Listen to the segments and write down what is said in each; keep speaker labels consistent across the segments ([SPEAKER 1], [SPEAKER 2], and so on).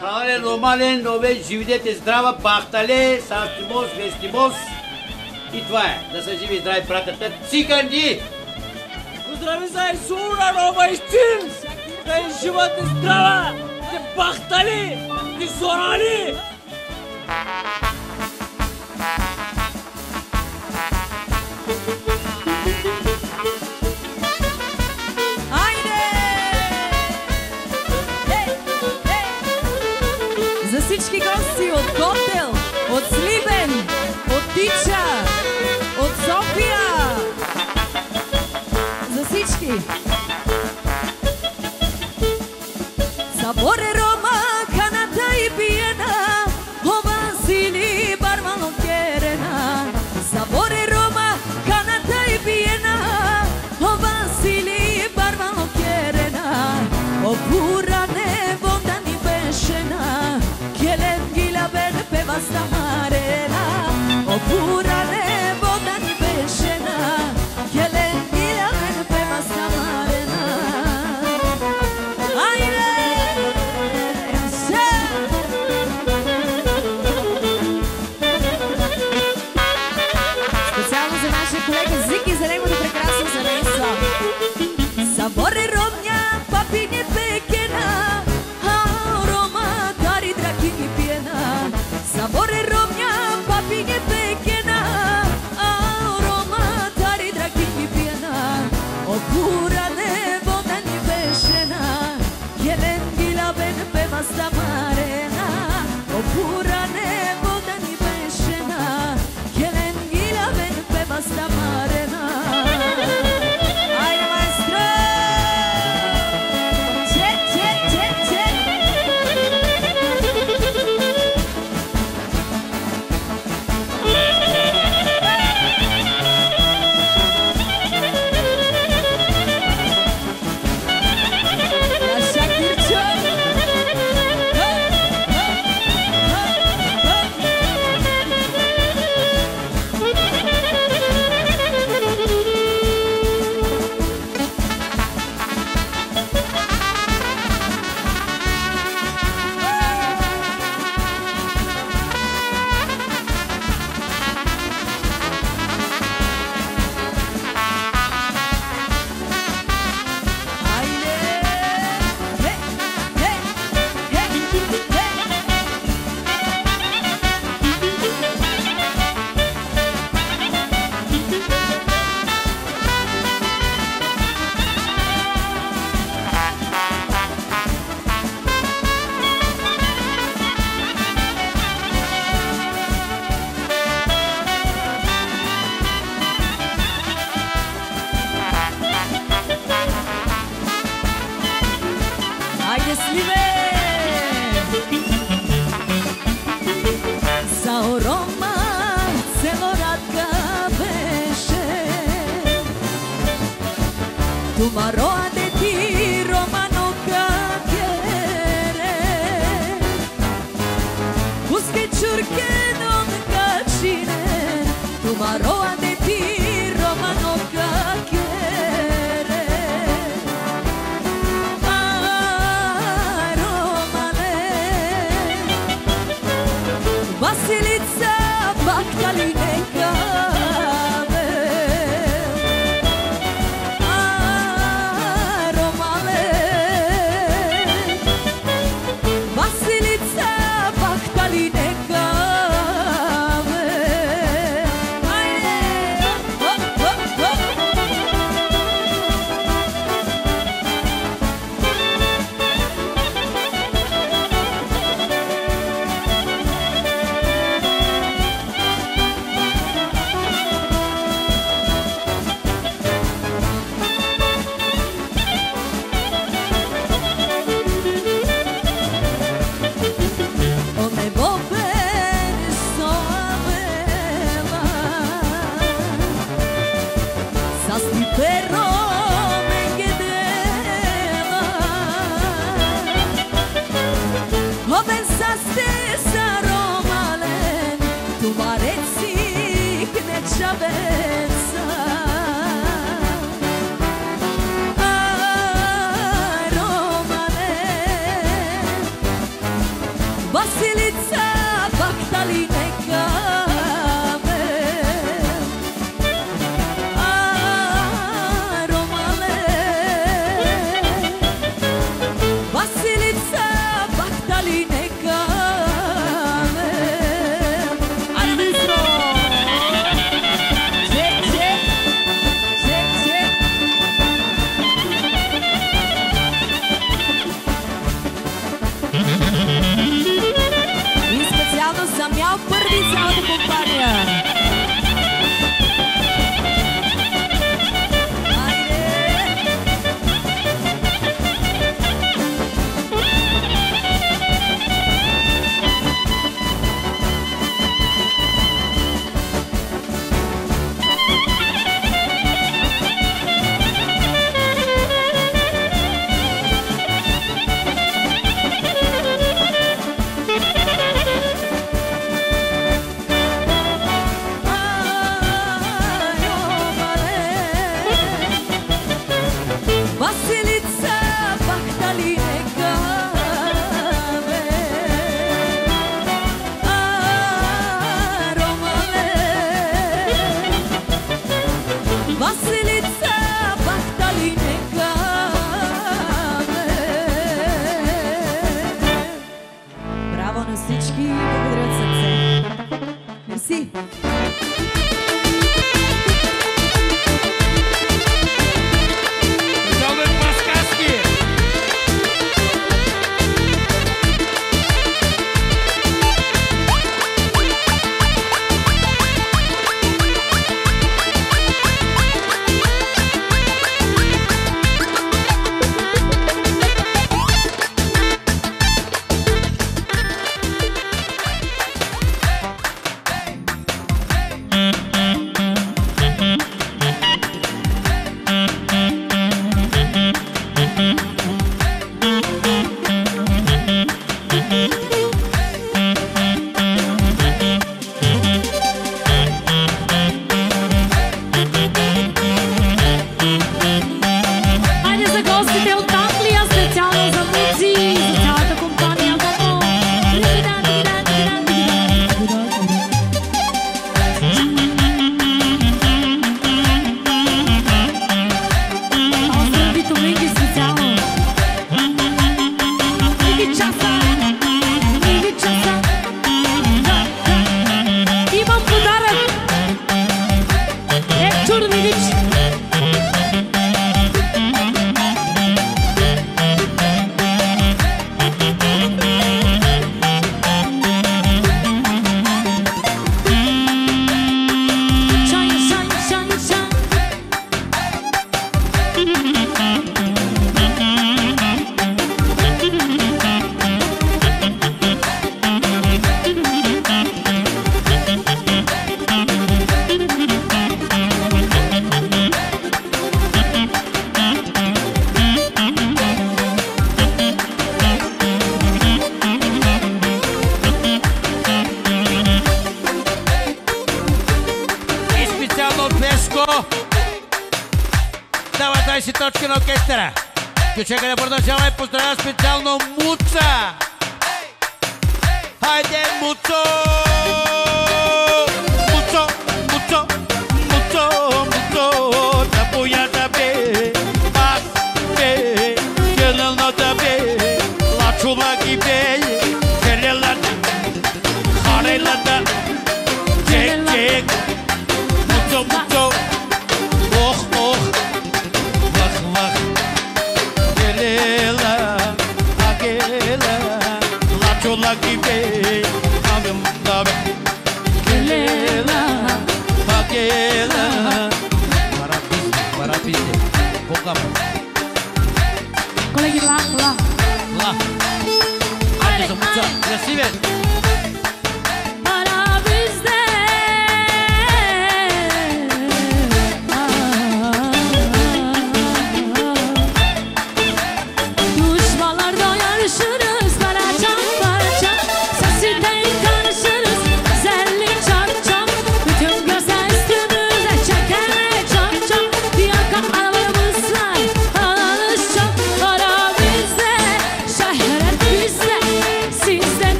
[SPEAKER 1] Хале но Ровен, живите здрава, бахтале, састимос, вестимос. И това е, да са живи здрави братята циганди!
[SPEAKER 2] Поздрави за Исура, Рома и Стин! Да е живът и здрава! Те бахтали! Ти зорали!
[SPEAKER 3] Thank you. ни гости от Готел, от Сливен, от Тича, от София. За всички!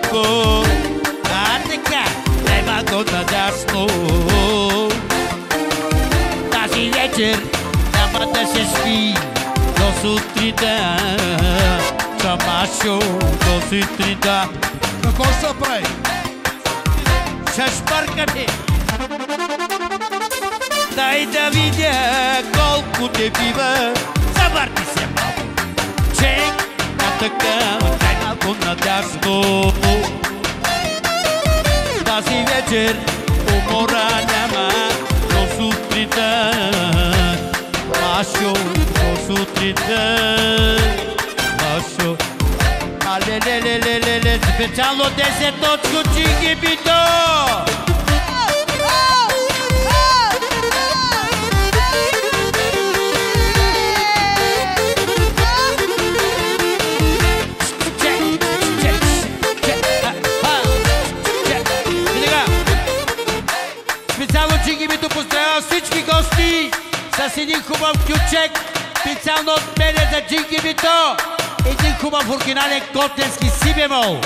[SPEAKER 3] дълбоко, а
[SPEAKER 1] така няма го надясно. Тази вечер няма да се спи до сутринта, Чамашо до сутринта.
[SPEAKER 4] Какво ще прави?
[SPEAKER 1] Ще шпаркате! Дай да видя колко те бива, завърти се малко. Чек, а така, дай una dawno Тази вечер умора няма До сутрите Машо, до сутрите Машо Але, ле, ле, ле, ле, специално 10 точко чики бито! с един хубав ключек, специално от мене за Джинги Бито. Един хубав оригинален котленски сибемол.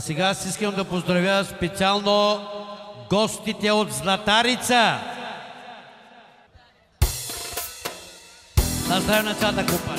[SPEAKER 1] А сега аз искам да поздравя специално гостите от Златарица. На здраве на цялата компания.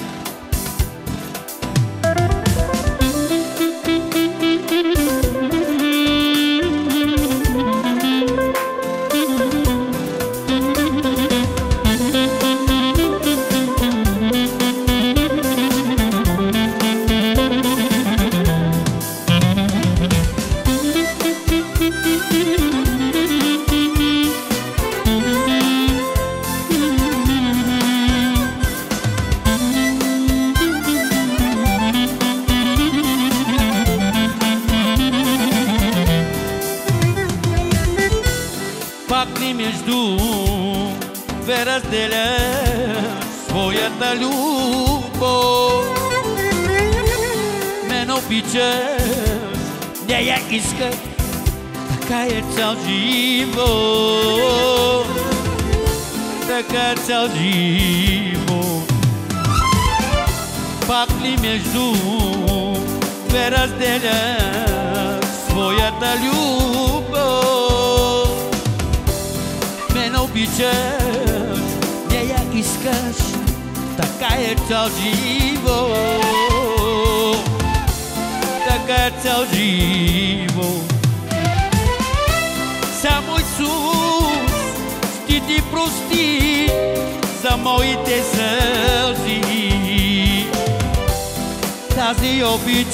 [SPEAKER 1] Разделя своята любов? Мен обичаш, не я искаш, така е цял живот. Така е цял живот. Само Исус ще ти прости за моите сълзи. Тази обич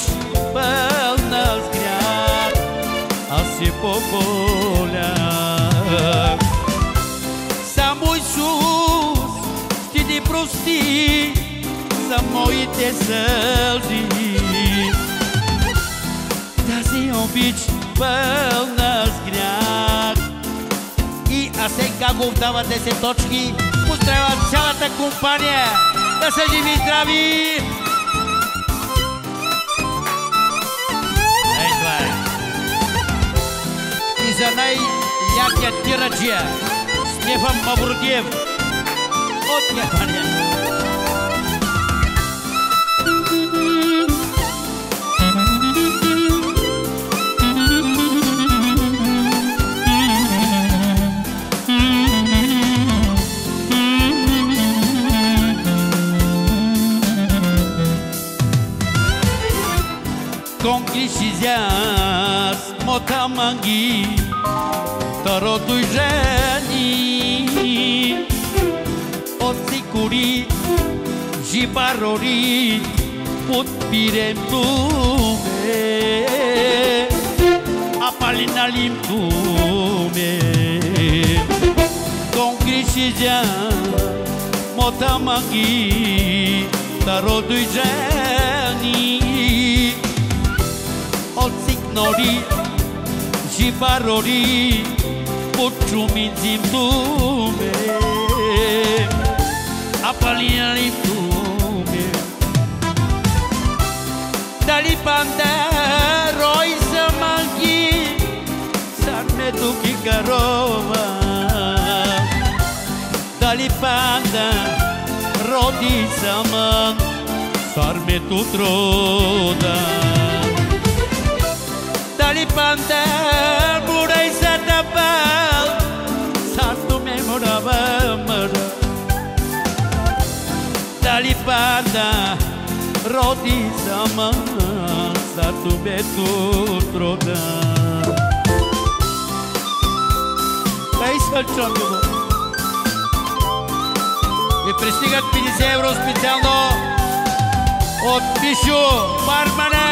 [SPEAKER 1] се поболях. Само Исус ще ти прости за моите сълзи. Тази обич пълна с грях. И Асен Гагов дава 10 точки. Поздравя цялата компания. Да са живи и здрави! най-якия тираджия Стефан Мавродиев от Германия. Concretizas Motamangi parori potpirem lume. Apalinalim tume Don Krishija motamagi Tarodui ženi Odsignori și parori Potrumim zim lume. Apalinalim tume dali panderoj se mangi Sar me duki garova Dali panda rodi zaman Sar me tu troda Dali pander burai se tapal Sar tu me morava mara Dali panda rodi sama Satu betu troda Дай сълчонго И пристигат 50 евро специално от Пишу Бармана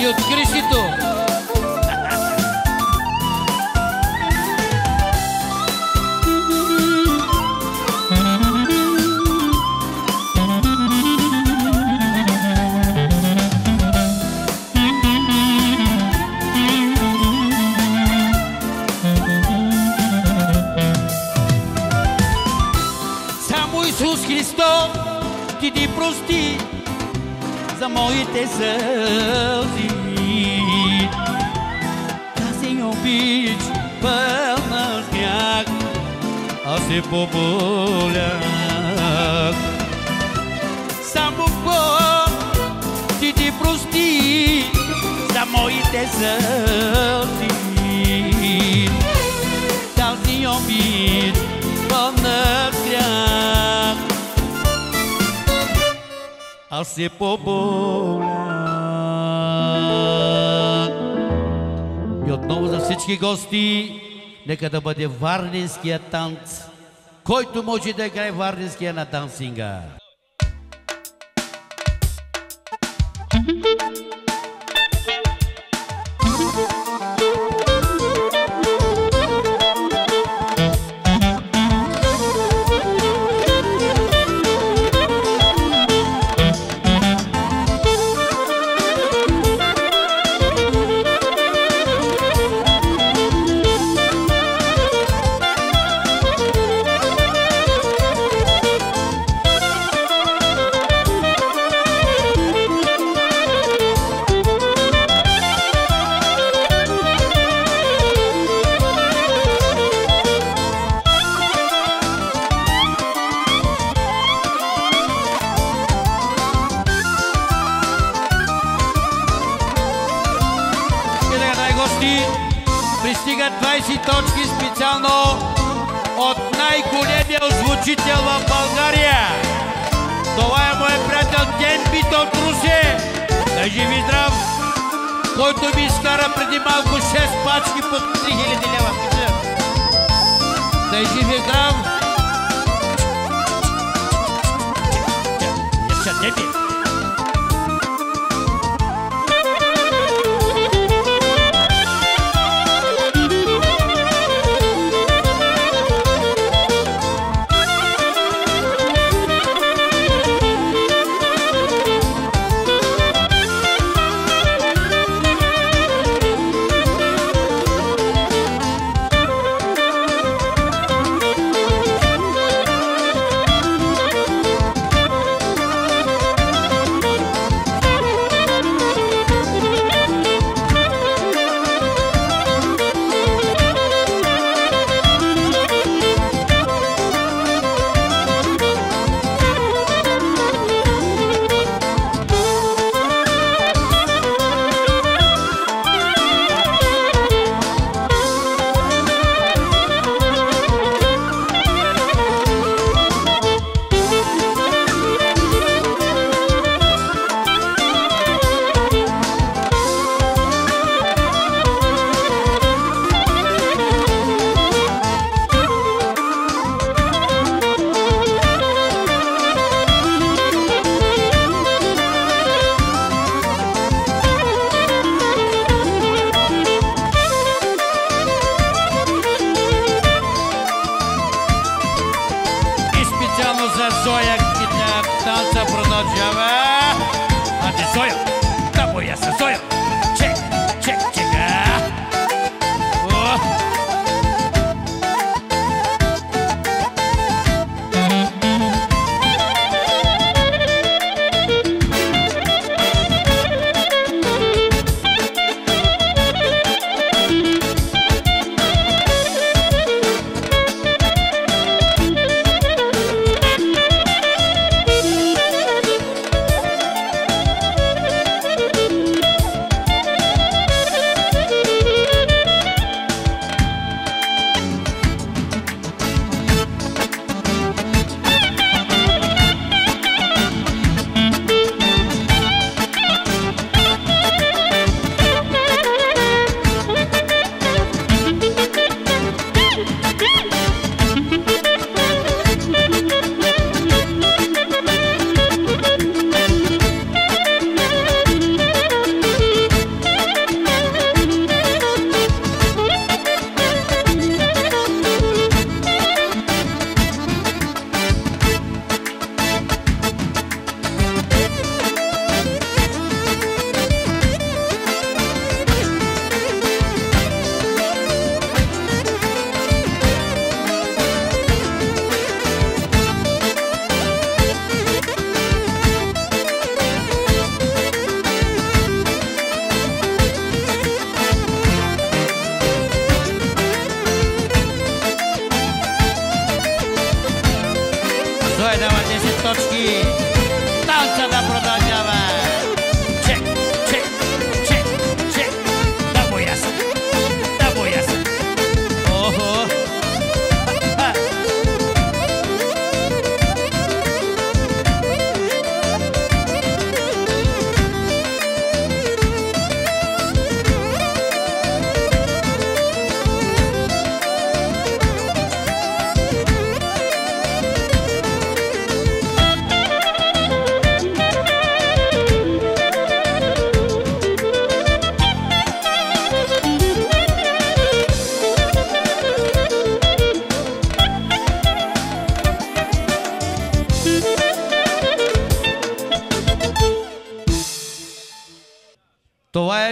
[SPEAKER 1] и от Кришито. ти прости за моите сълзи. Тази обич пълна сняг, аз се поболях. Само Бог ти ти прости за моите сълзи. Тази обич аз се. И отново за всички гости, нека да бъде варнинския танц, който може да играе варнинския на танцинга.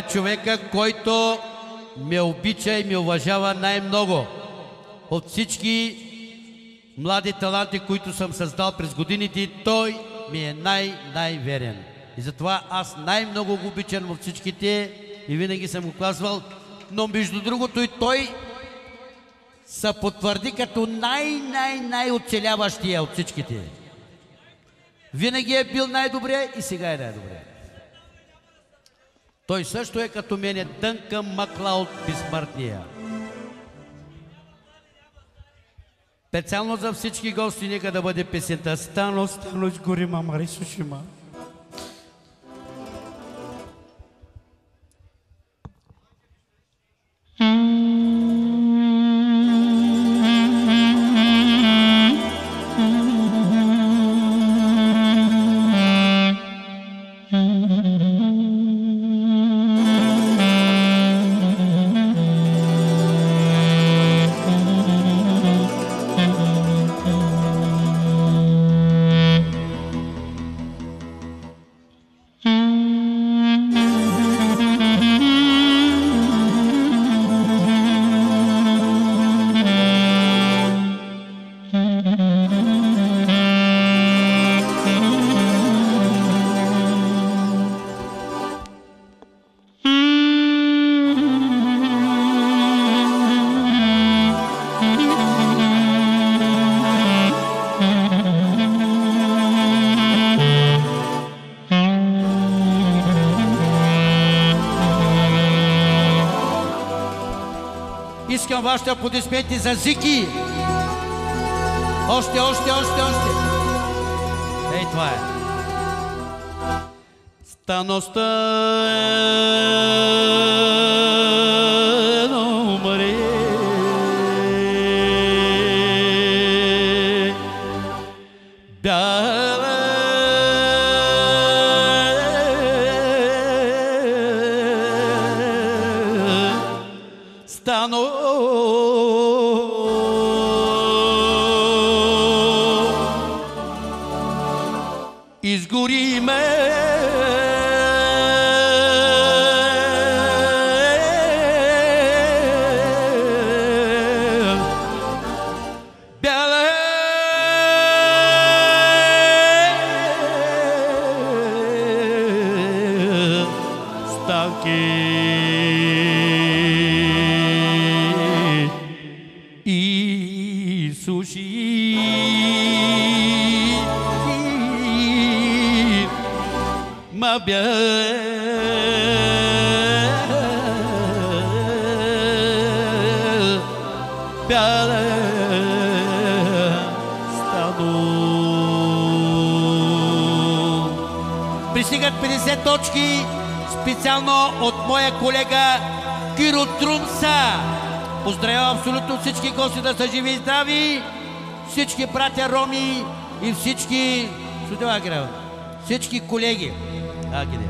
[SPEAKER 1] Човека, който ме обича и ме уважава най-много. От всички млади таланти, които съм създал през годините, той ми е най-най-верен. И затова аз най-много го обичам от всичките и винаги съм го казвал. Но между другото и той се потвърди като най-най-най оцеляващия от всичките. Винаги е бил най-добре и сега е най-добре. Той също е като мене Дънкън Маклауд безсмъртния. Специално за всички гости, нека да бъде песента Стано, стано с гори, вашите аплодисменти за Зики. Още, още, още, още. Ей, това е. Стаността е моя колега Киро Трумса. Поздравявам абсолютно всички гости да са живи и здрави, всички братя роми и всички, Судева Грева, всички колеги. А, къде?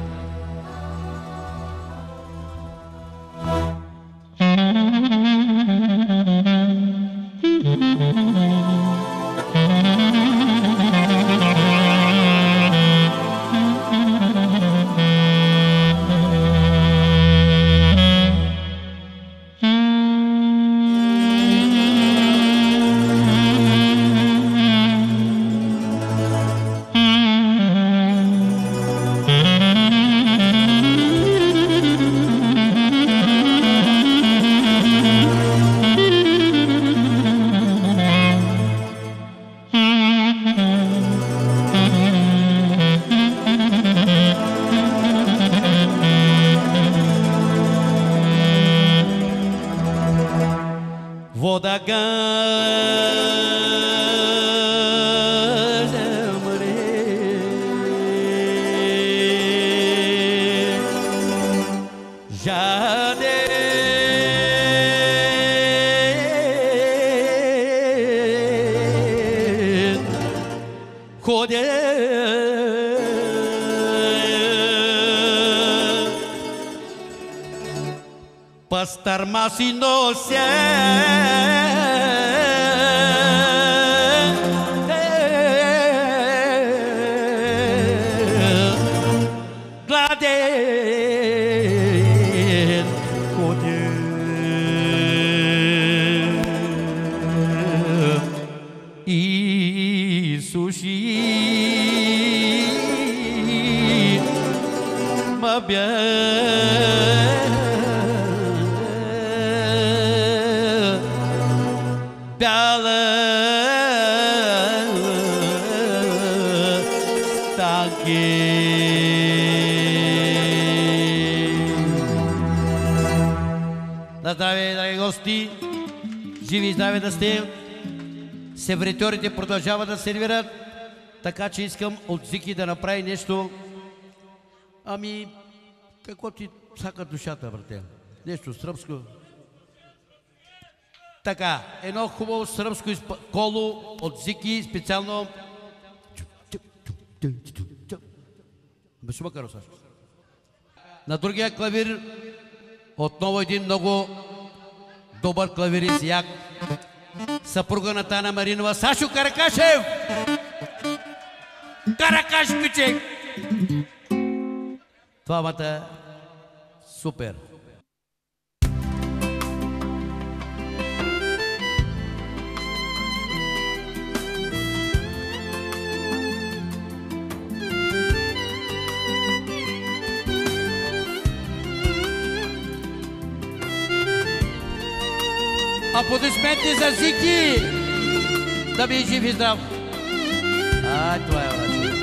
[SPEAKER 1] Пастърма си Сервиторите продължават да сервират, така че искам от Зики да направи нещо. Ами, какво ти сака душата, брате? Нещо сръбско. Така, едно хубаво сръбско изп... коло от Зики, специално... Бешума каросаш. На другия клавир отново един много добър клавирист, як съпруга на Тана Маринова, Сашо Каракашев! Каракаш, пиче! Двамата супер. Аплодисменти за Зики! Да би жив и здрав! А, това е, брат.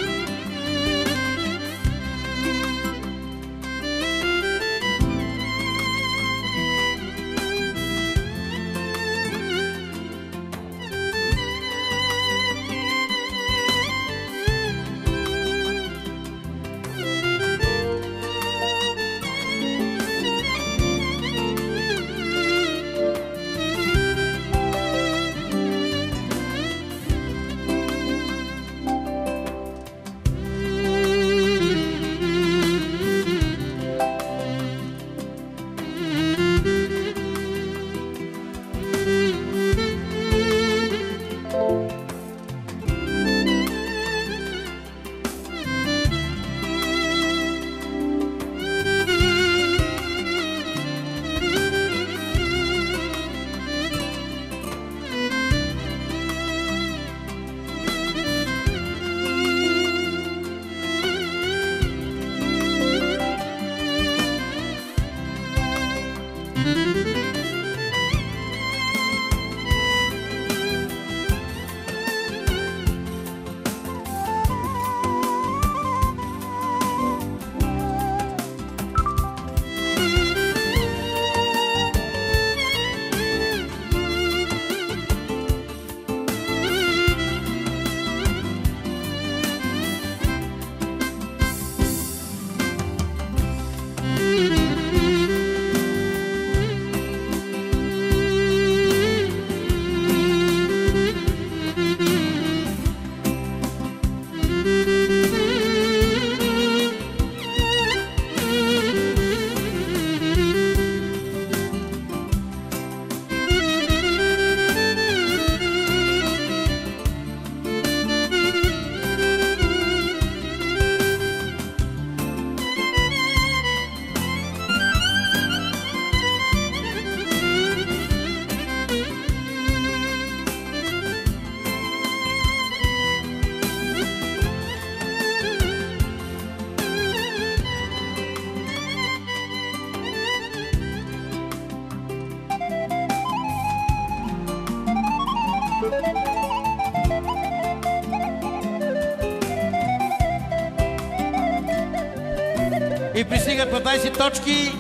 [SPEAKER 1] И пристигат по 20 точки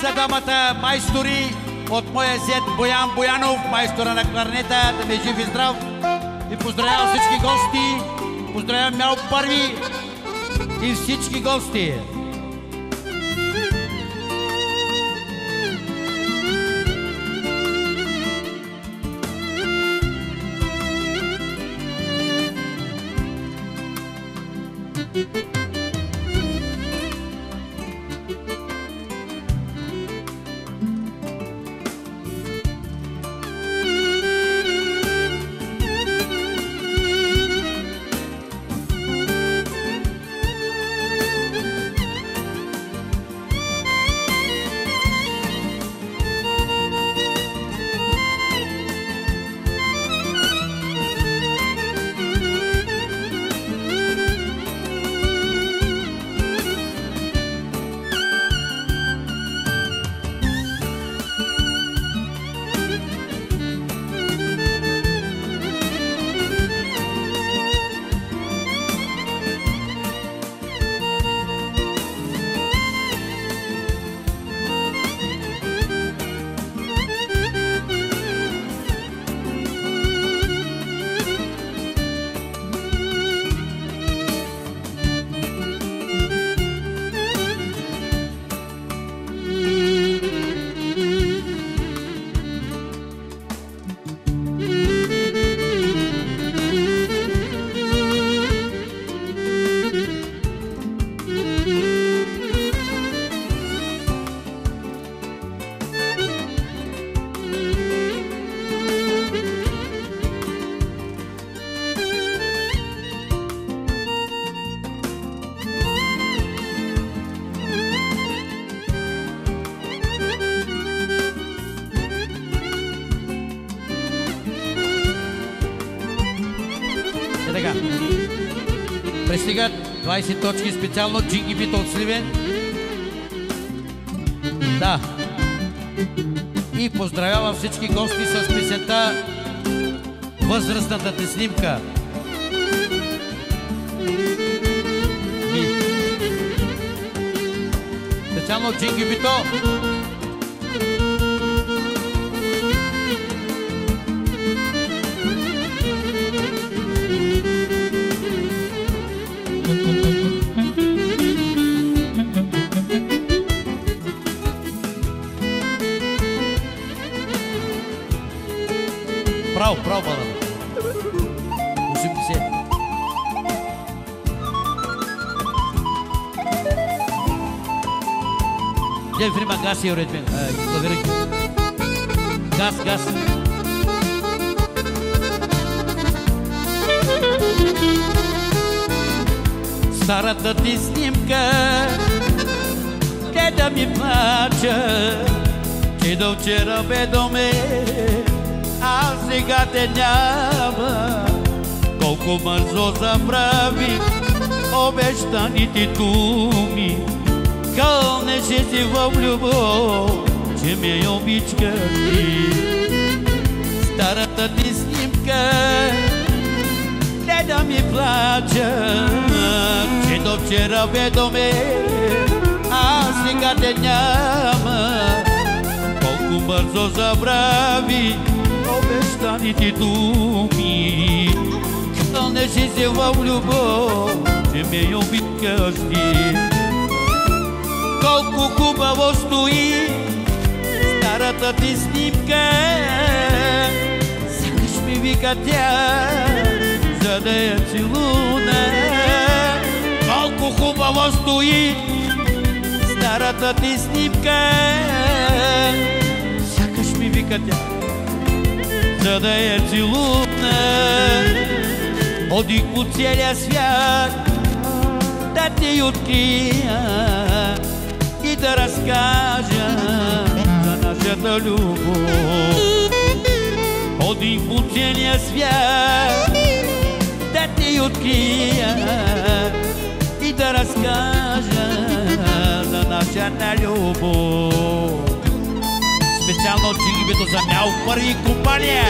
[SPEAKER 1] за двамата майстори от моя зет Боян Боянов, майстора на кларнета, да ми е жив и здрав. И поздравявам всички гости, поздравявам Мял Първи и всички гости. 20 точки специално Джинги Бит от Сливен. Да. И поздравява всички гости с песента Възрастната ти снимка. Специално Джинги Бито. Газ и уредбен. Клавирай. Газ, газ. Старата ти снимка Те да ми плача Че до вчера бе до мен А сега те няма Колко бързо забрави Обещаните думи Кълнеше си в любов Че ме обичка ти Старата ти снимка не да ми плача, че до вчера бе до мен, а сега те няма. Колко бързо забрави обещаните думи, кълнеше се в любов, че ме обикаш ти. Колко хубаво стои старата ти снимка, сякаш ми вика тя, за да я целуна. Колко хубаво стои старата ти снимка. Сякаш ми вика тя, за да я целуна. Одих по целия свят да ти открия да разкажа за нашата любов. Ходих по целия свят да ти открия и да разкажа за нашата любов. Специално от Джигибето за мял първи компания.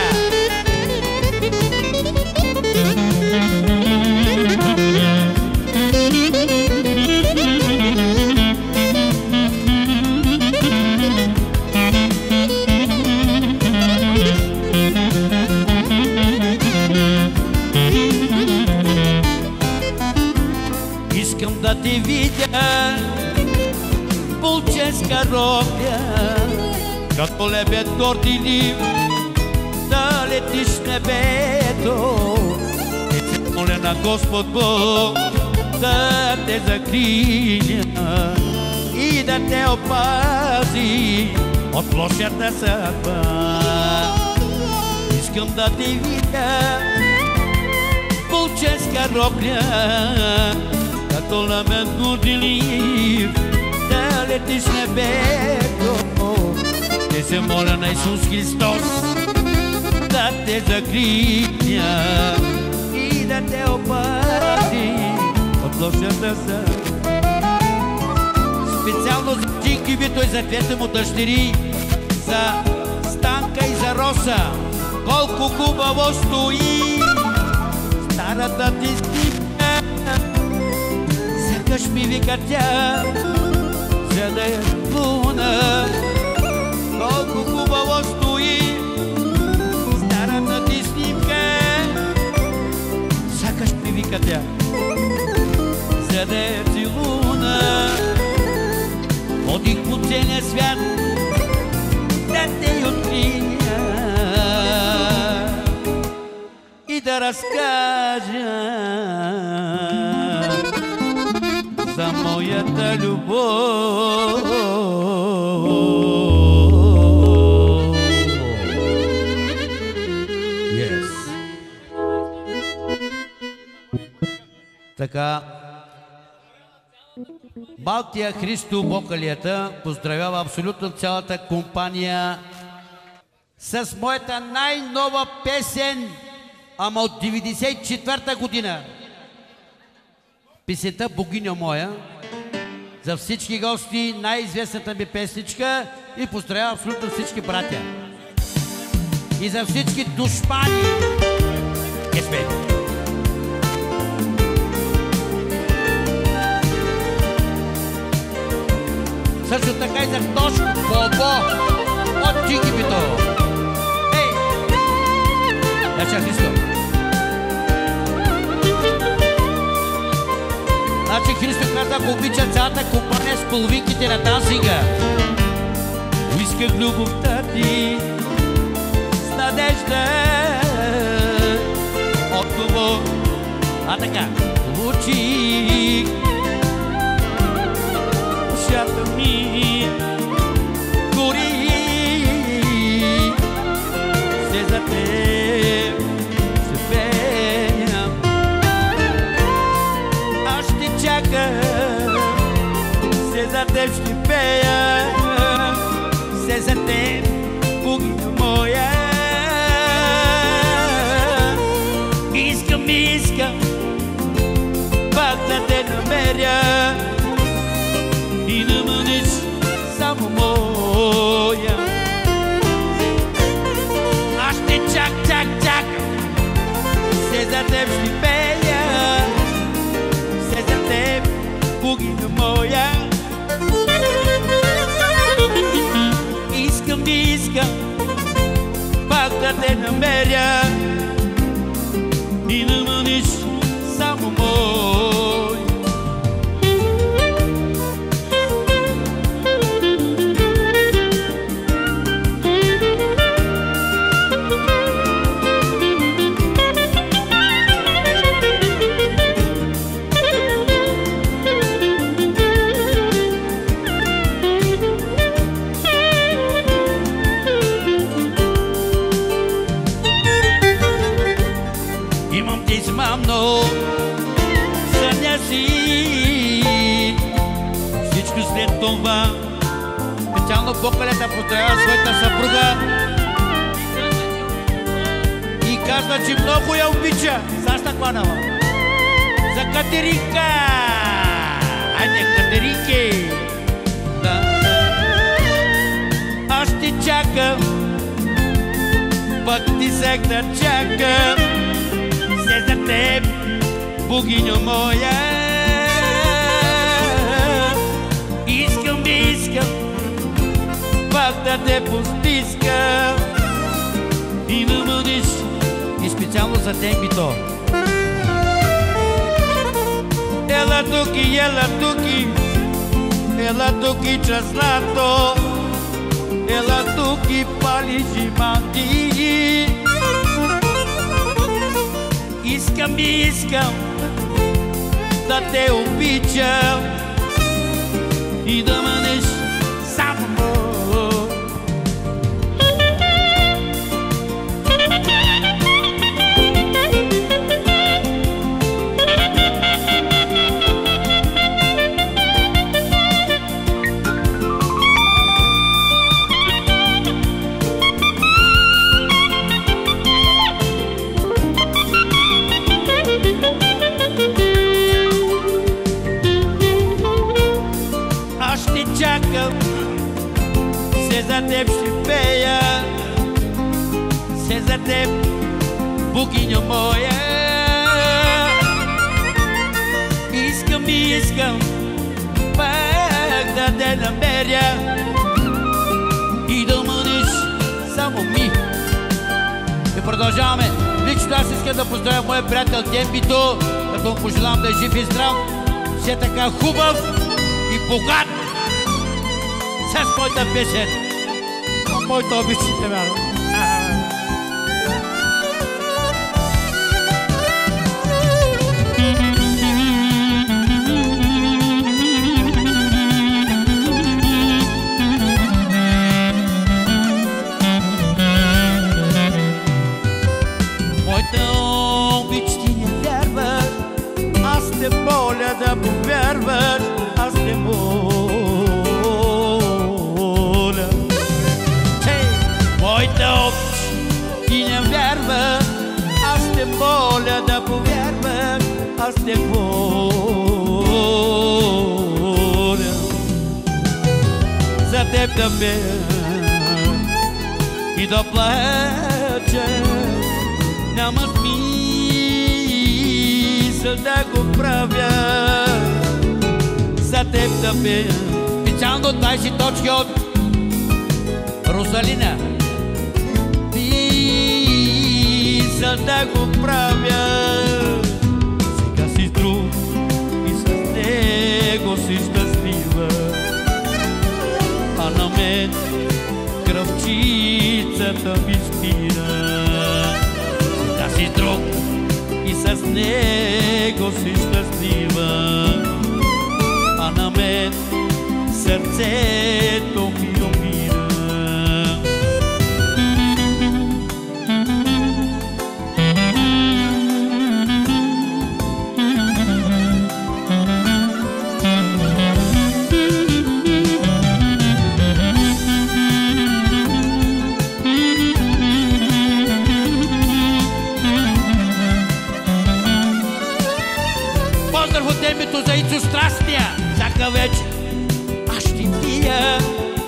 [SPEAKER 1] Те видя Булческа робя Като лебед гордилив Да летиш в небето. И се моля на Господ Бог Да те закриля И да те опази От лошата съдба. Искам да те видя Булческа робля ламен горделив, да летиш небето. Те се моля на Исус Христос да те закриня и да те опази от лошата са. Специално за Тинки Вито и за двете му дъщери, за Станка и за Роса. Колко хубаво стои старата ти Сякаш ми вика тя, за да я луна. Колко хубаво стои старата ти снимка. Сякаш ми вика тя, за да я целуна. Ходих по целия свят, да те открия и да разкажа любов. Yes. Така, Балтия Христо Бокалията поздравява абсолютно цялата компания с моята най-нова песен ама от 94-та година. Песента Богиня моя. За всички гости най-известната ми песничка и поздравя абсолютно всички братя. И за всички душмани. Е, сме. Също така и за Тошко Бобо от Чикипито. Ей! Яча Христо. Значи Христо каза, ако обича цялата компания с половинките на дансинга. Поисках любовта ти с надежда. Отговор, а така, получих душата ми ще пея се за теб богиня моя искам искам пак да те пак да Бокалета поздравява своята съпруга. И казва, че много я обича. Сашта Кланова За Катеринка! Айде, Катеринки! Да. Аз ще чакам. Пък ти сек да чакам. Се за теб, богиня моя. Да те постискам и да бъдеш и специално за тембито. Ела туки, ела туки, туки часлато, ела туки пали жиманти. Искам, искам да те обичам и да бъдеш богиня моя. Искам и искам, пак да те намеря и да бъдеш само ми. И продължаваме. Лично аз искам да поздравя моя приятел Дембито, като му пожелавам да е жив и здрав, все така хубав и богат с моята песен. Моята обичате, вярно. Те моля да повярваш, аз те моля. Hey! Моята обич ти не вярва, аз те воля да повярваш, аз те воля. Да го правя. За теб да пея специално 20 точки от Розалина. Мисъл да го правя. Сега си друг и с него си щастлива. А на мен кръвчицата ми спира. С него си щастлива. А на мен сърцето ми всяка вечер. Аз ще пия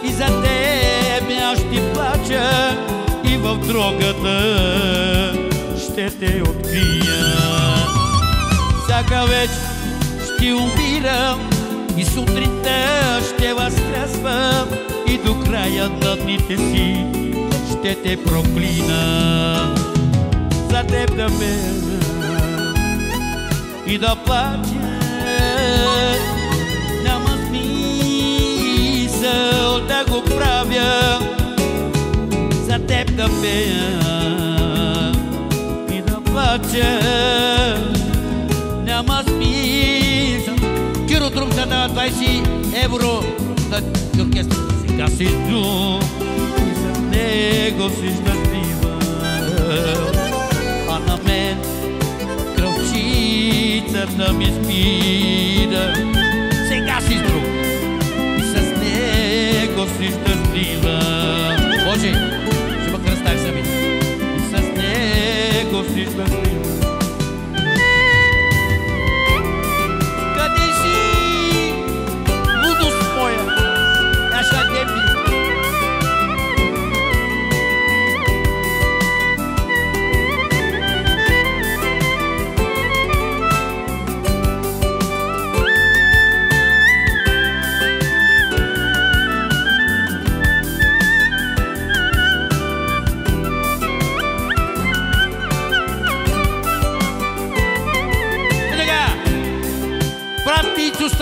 [SPEAKER 1] и за тебе аз ще плача и в дрогата ще те открия. Всяка вечер ще умирам и сутринта ще възкръсвам и до края на дните си ще те проклина. За теб да пея и да плача. Го правя, за теб да пея и да плача. Няма смисъл. Киро Друг за дава 20 евро за оркестър. Сега си друг и за него си щастлива. А на мен кръвчицата ми спира. Него си щастлива. Боже, ще ме кръстах сами. И с него си щастлива.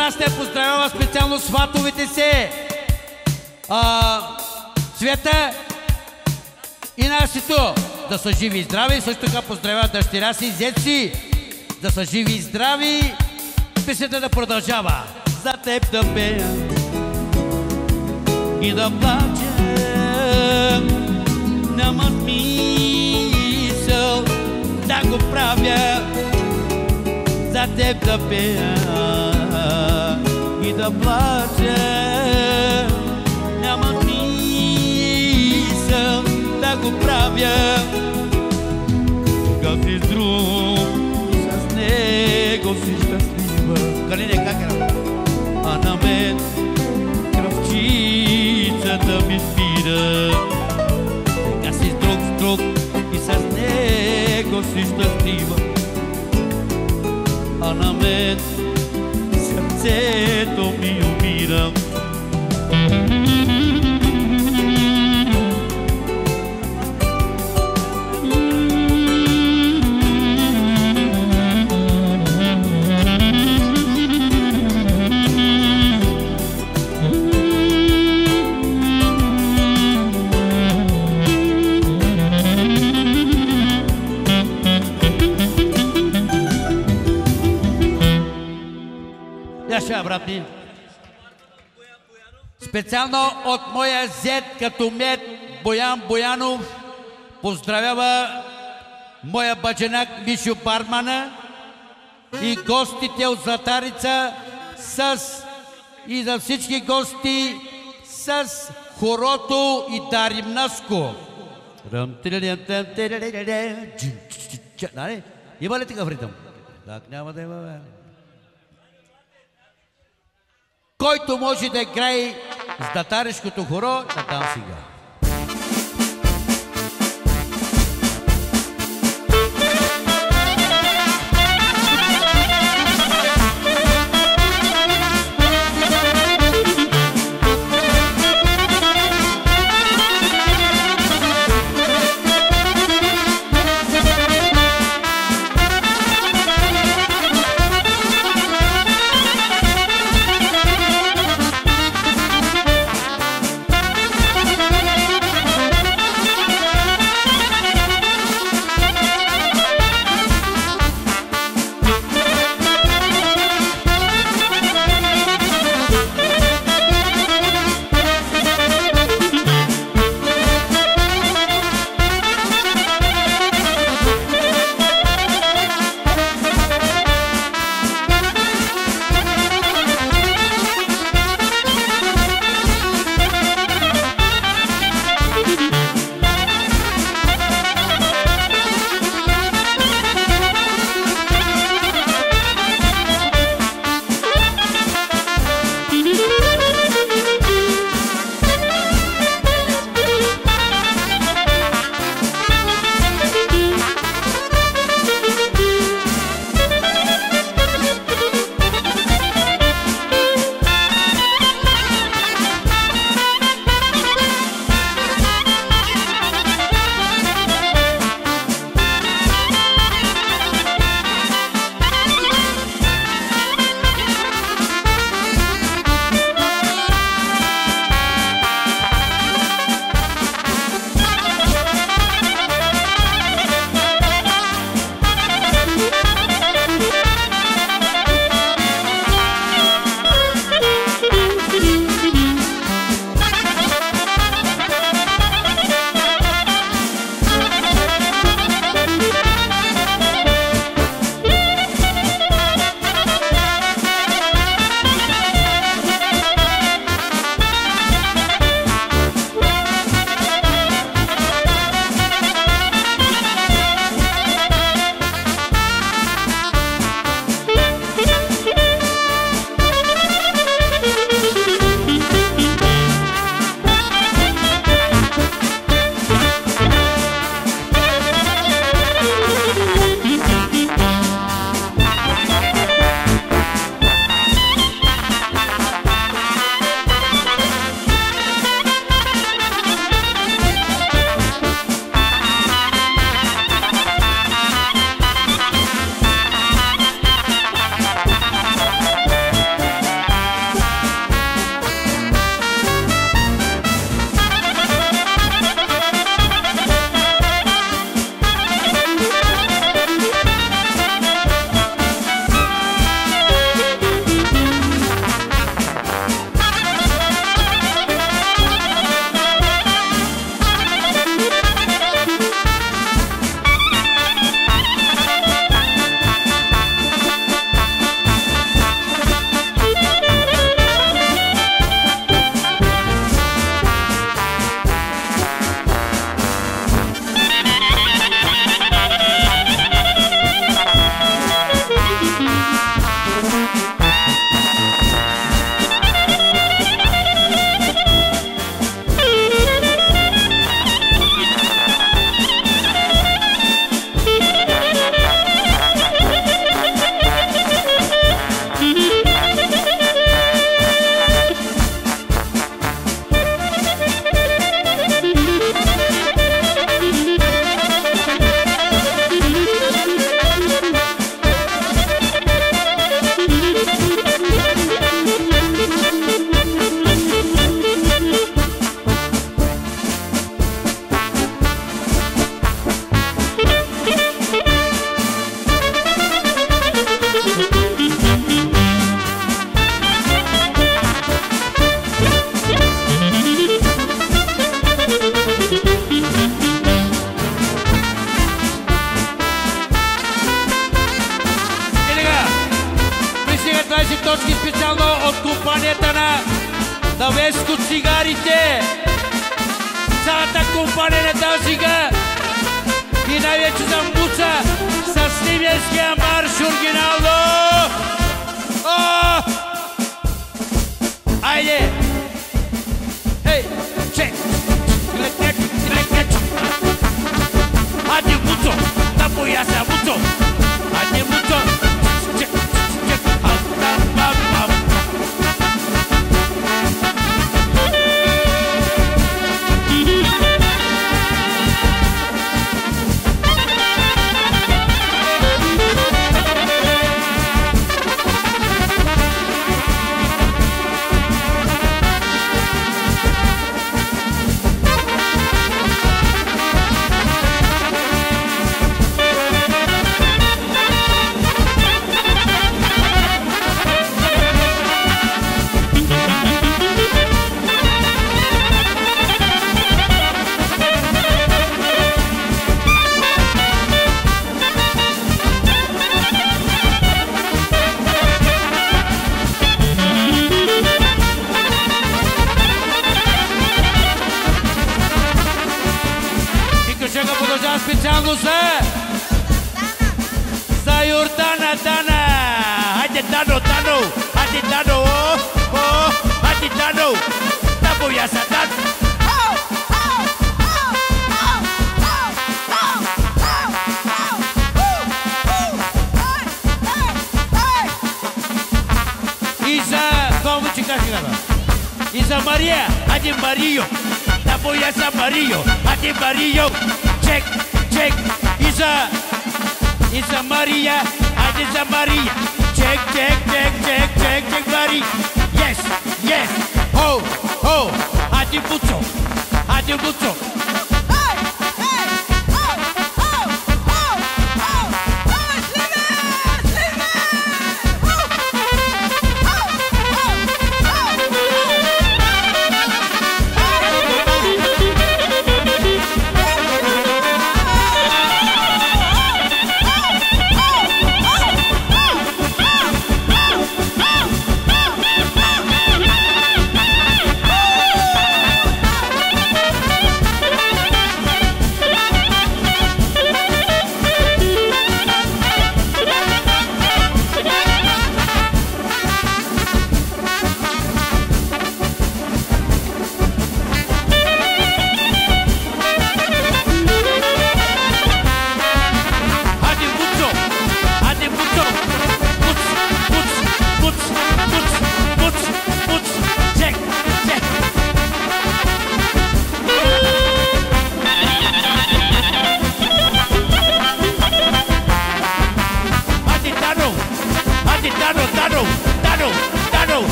[SPEAKER 1] Страстя поздравява специално сватовете се. А, Света и Насито да са живи и здрави. Също така поздравява дъщеря си и зет си да са живи и здрави. Песента да продължава. За теб да пея и да плача. Няма смисъл да го правя за теб да пея и да плача. Няма смисъл да го правя. Сега си с друг и с него си щастлива. Калине, как е? А на мен кръвчицата ми спира. Сега си с друг, друг и с него си щастлива а на мен сърцето ми врати. Специално от моя зет като мед Боян Боянов поздравява моя баджанак Мишо Бармана и гостите от Златарица с и за всички гости с хорото и дарим наско. Има ли такъв ритъм? Так няма да има, бе който може да играе с татаришкото хоро, да там сега.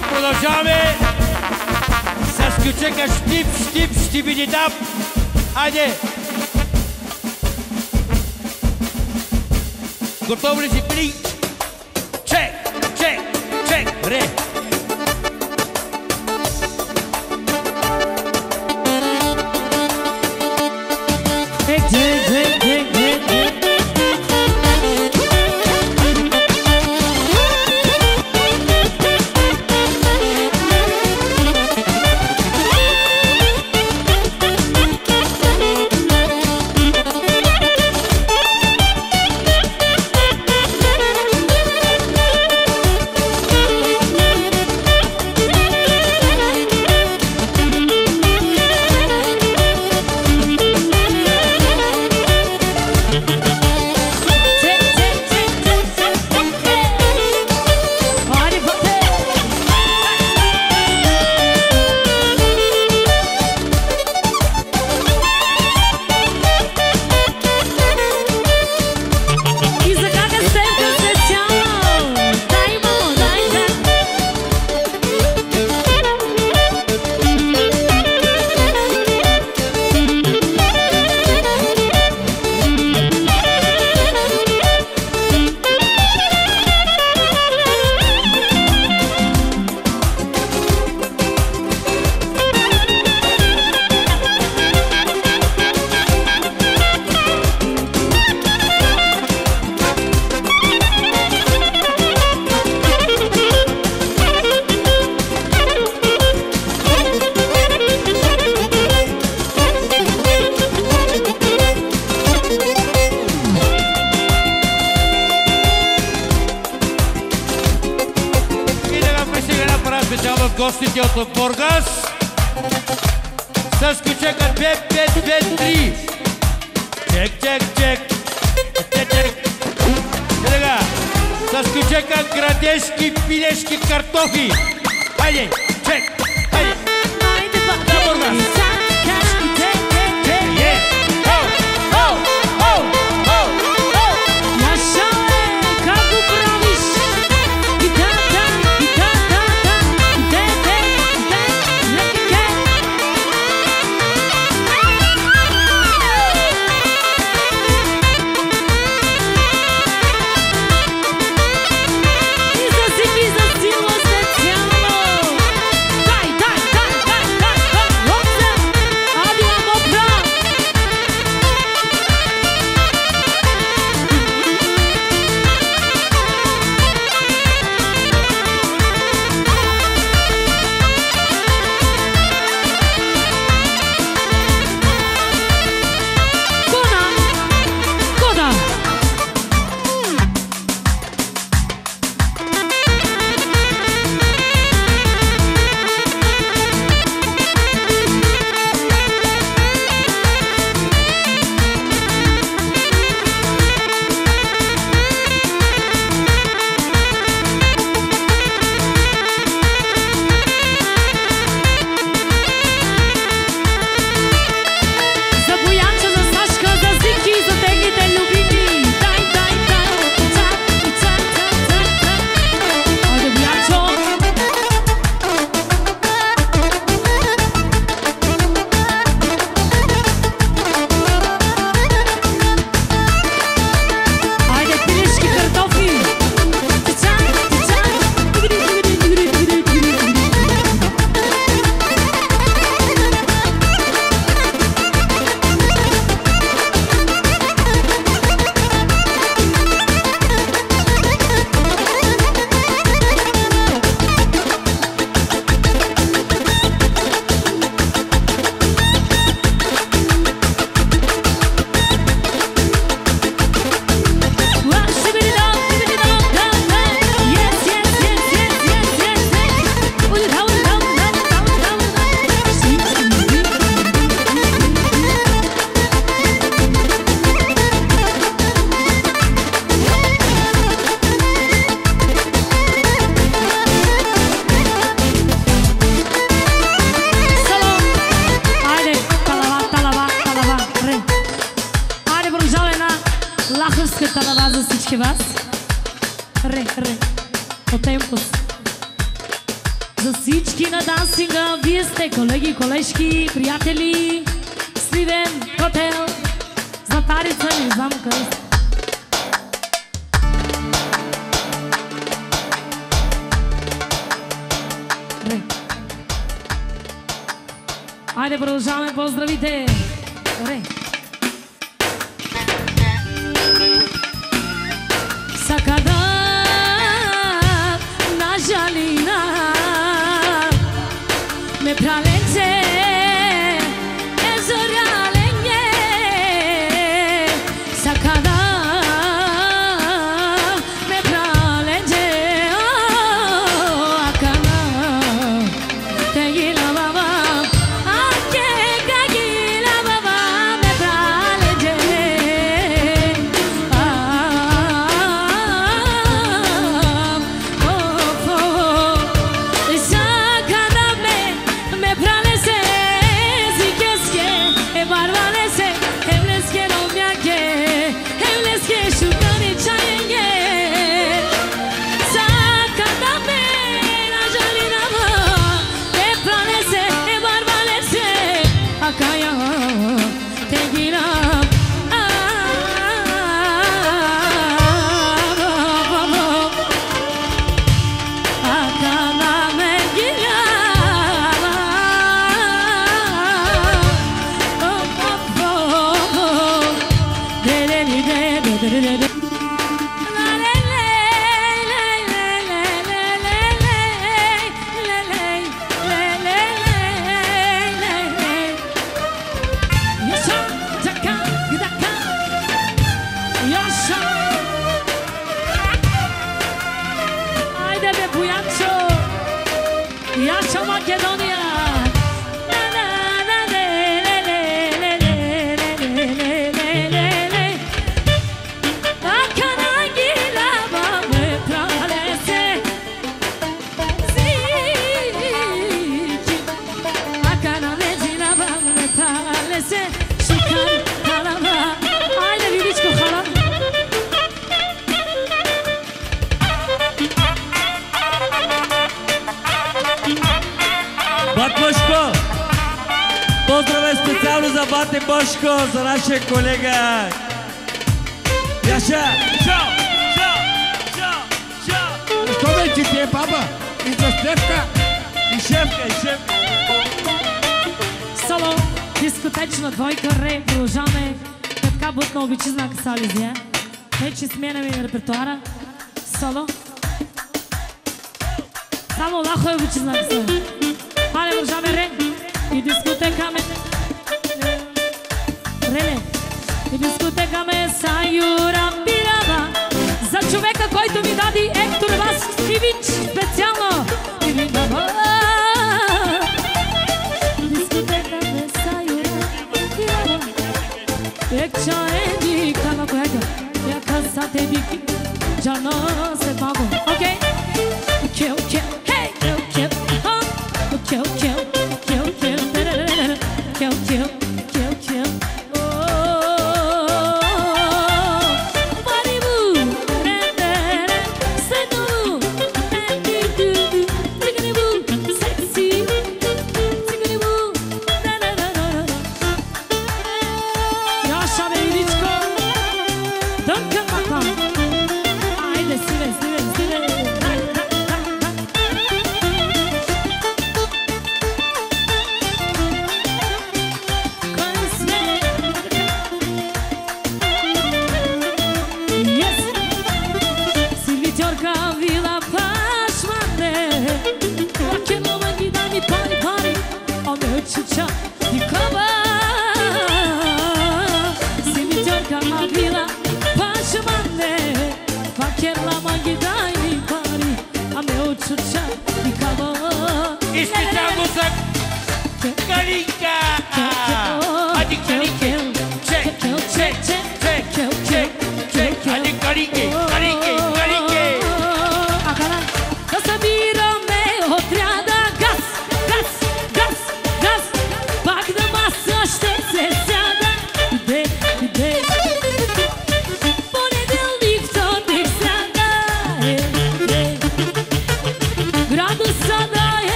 [SPEAKER 1] продължаваме с ключека Штип, Штип, Штипидидап. Айде! Готов ли си? Плинк! Чек, чек, чек, ре!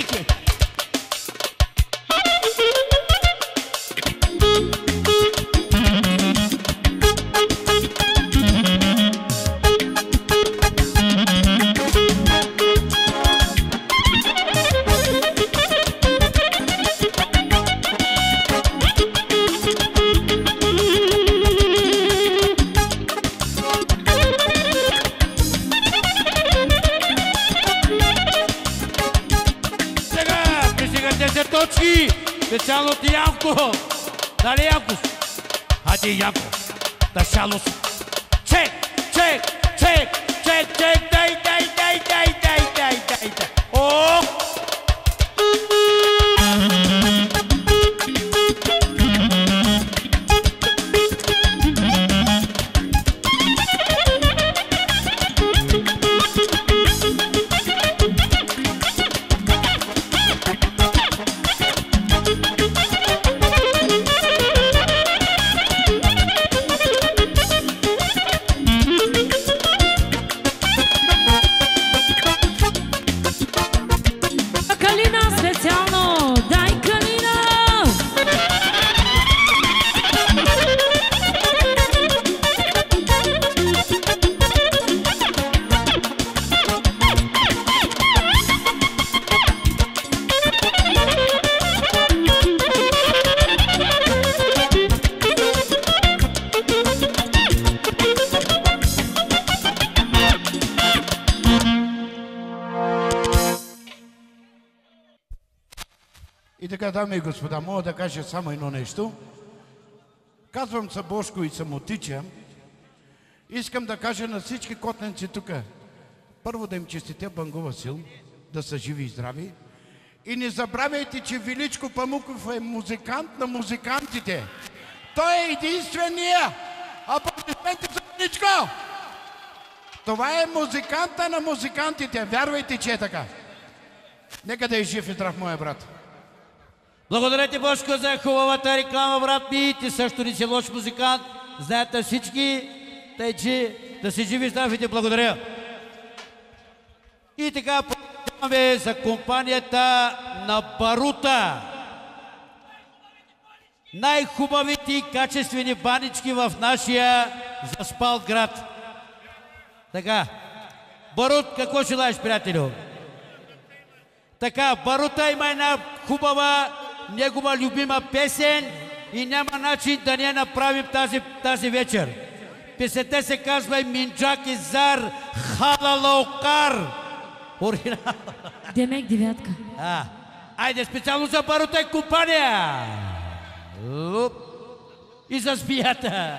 [SPEAKER 1] shaking. Хайде Янко. Да шало
[SPEAKER 4] мога да кажа само едно нещо. Казвам се Бошко и съм отича. Искам да кажа на всички котленци тук. Първо да им честите Банго Васил, да са живи и здрави. И не забравяйте, че Величко Памуков е музикант на музикантите. Той е единствения. Аплодисменти за Величко! Това е музиканта на музикантите. Вярвайте, че е така. Нека да е жив и здрав, моя брат.
[SPEAKER 1] Благодаря ти, Бошко, за хубавата реклама, брат ми. Ти също не си лош музикант. Знаете всички. Тъй, че да си живи и здрав и ти благодаря. И така, продължаваме за компанията на Барута. Най-хубавите и качествени банички в нашия заспал град. Така. Барут, какво желаеш, приятелю? Така, Барута има една хубава, негова любима песен и няма начин да не я направим тази, тази вечер. Песента се казва Минджак и Зар Халалаокар. Оригинал.
[SPEAKER 5] Демек девятка.
[SPEAKER 1] А, айде специално за Барута и компания. Луп. И за змията.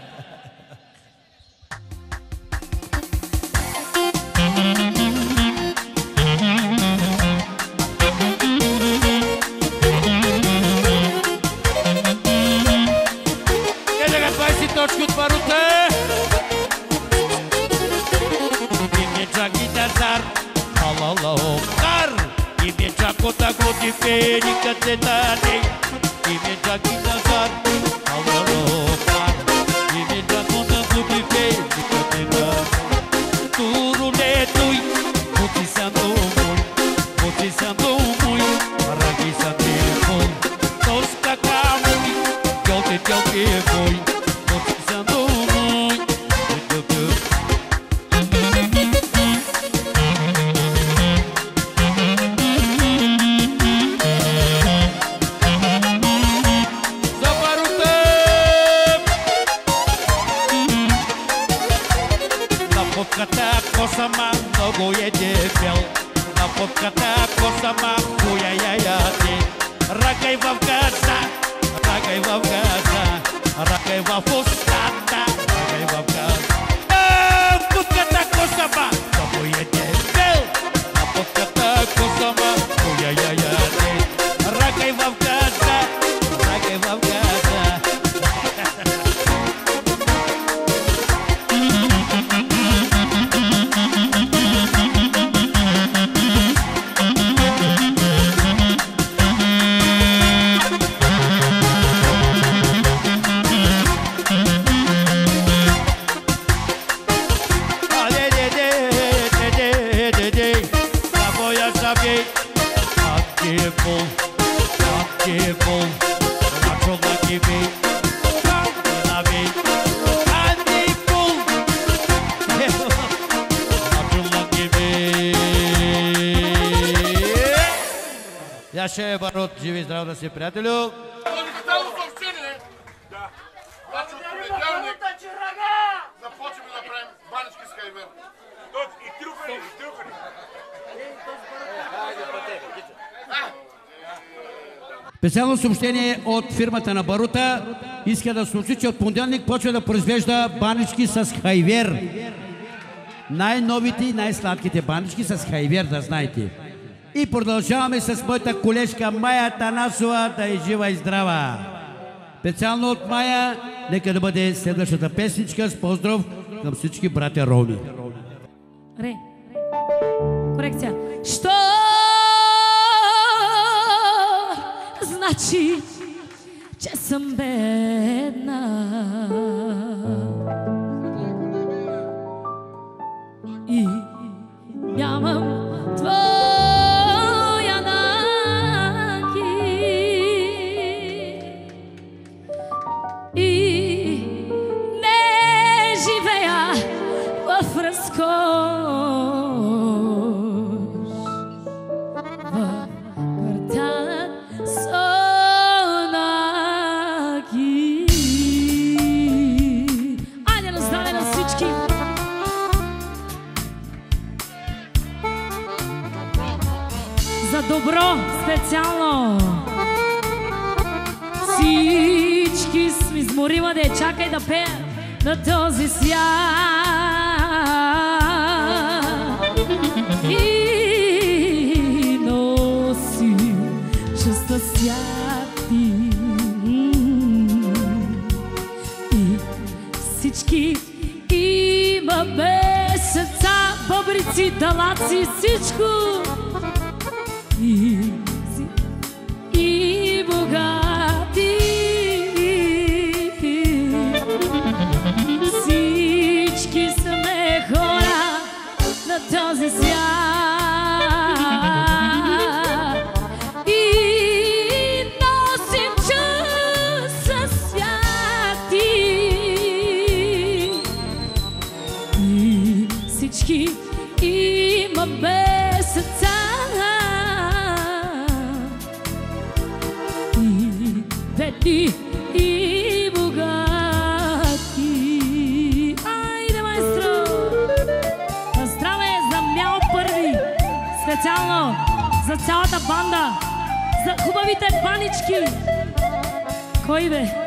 [SPEAKER 1] Conta gol de feira e cancelada Imensa que dançado. Си, приятелю.
[SPEAKER 6] Започваме да правим банички с хайвер.
[SPEAKER 7] Трюкани.
[SPEAKER 1] Специално съобщение от фирмата на Барута иска да съобщи, че от понеделник почва да произвежда банички с хайвер. Най-новите и най-сладките банички с хайвер, да знаете. И продължаваме с моята колежка Майя Танасова, да е жива и здрава. Специално от Майя, нека да бъде следващата песничка с поздрав към всички братя Роми.
[SPEAKER 5] Ре. Корекция. Що значи, че съм бедна? И нямам чакай да пея на този свят. И носи честа святи. И всички имаме сърца, бъбрици, далаци, всичко. Хубавите банички! Кой бе? Да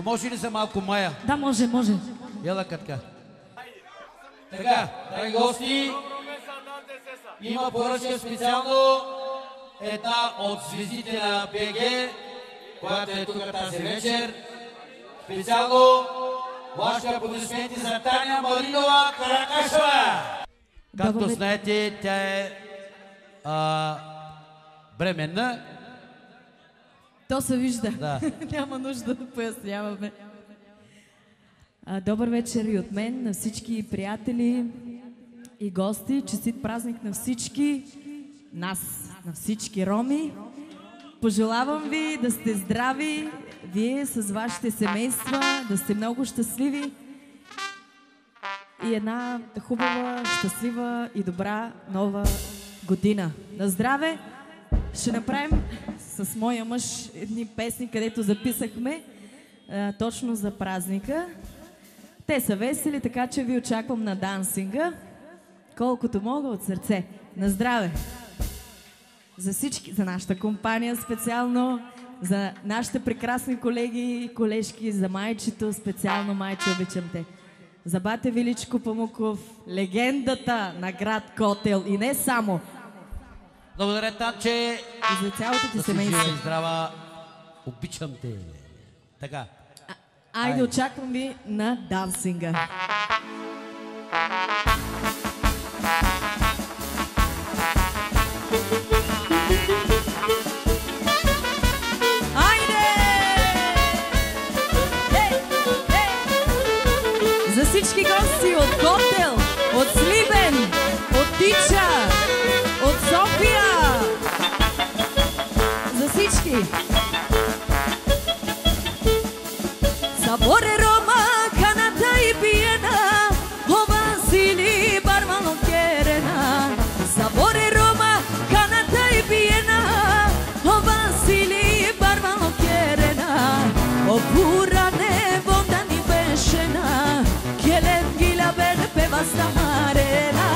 [SPEAKER 5] А може ли за
[SPEAKER 1] малко Майя?
[SPEAKER 5] Да, може, може.
[SPEAKER 1] Ела катка. Така, драги гости, има поръчка специално една от звездите на БГ, която е тук тази вечер. Специално вашите аплодисменти за Таня Маринова Каракашева. Както знаете, тя е а, бременна.
[SPEAKER 3] То се вижда.
[SPEAKER 1] Да.
[SPEAKER 3] Няма нужда да поясняваме. А, добър вечер и от мен, на всички приятели и гости. Честит празник на всички нас, на всички роми. Пожелавам ви да сте здрави, вие с вашите семейства, да сте много щастливи и една хубава, щастлива и добра нова година. На здраве! Ще направим с моя мъж едни песни, където записахме а, точно за празника. Те са весели, така че ви очаквам на дансинга, колкото мога от сърце. На здраве! За всички, за нашата компания специално, за нашите прекрасни колеги и колежки, за майчето, специално майче, обичам те. За бате Величко Памуков, легендата на град Котел и не само,
[SPEAKER 1] Благодаря, Танче.
[SPEAKER 3] и за цялото ти семейство.
[SPEAKER 1] здрава. Обичам те. Така.
[SPEAKER 3] Айде, очаквам ви на дансинга. Айде! Ей, ей! За всички гости от Котел, от Сливен, от Тича, ti Sabore Roma,
[SPEAKER 5] Kanata i Bijena Ova zili bar malo kjerena Sabore Roma,
[SPEAKER 8] Kanata i Bijena Ova zili bar malo kjerena Opurane vondan i bešena Kjelem
[SPEAKER 1] gila ben peva stamarena.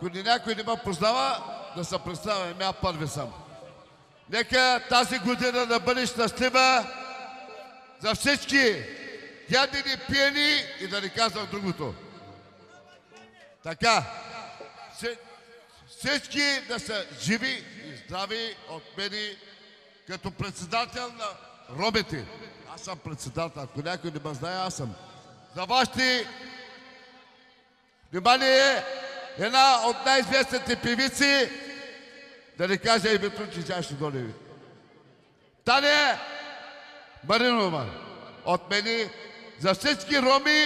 [SPEAKER 1] Ако ни някой не ме познава, да се представя, ами аз първи съм. Нека тази година да бъде щастлива за всички ядени, пиени и да не казвам другото. Така, всички да са живи и здрави от мене като председател на робите. Аз съм председател, ако някой не ме знае, аз съм. За вашите внимание, една от най-известните певици, да не кажа че тя ще доли. Таня Маринова, от мене за всички роми,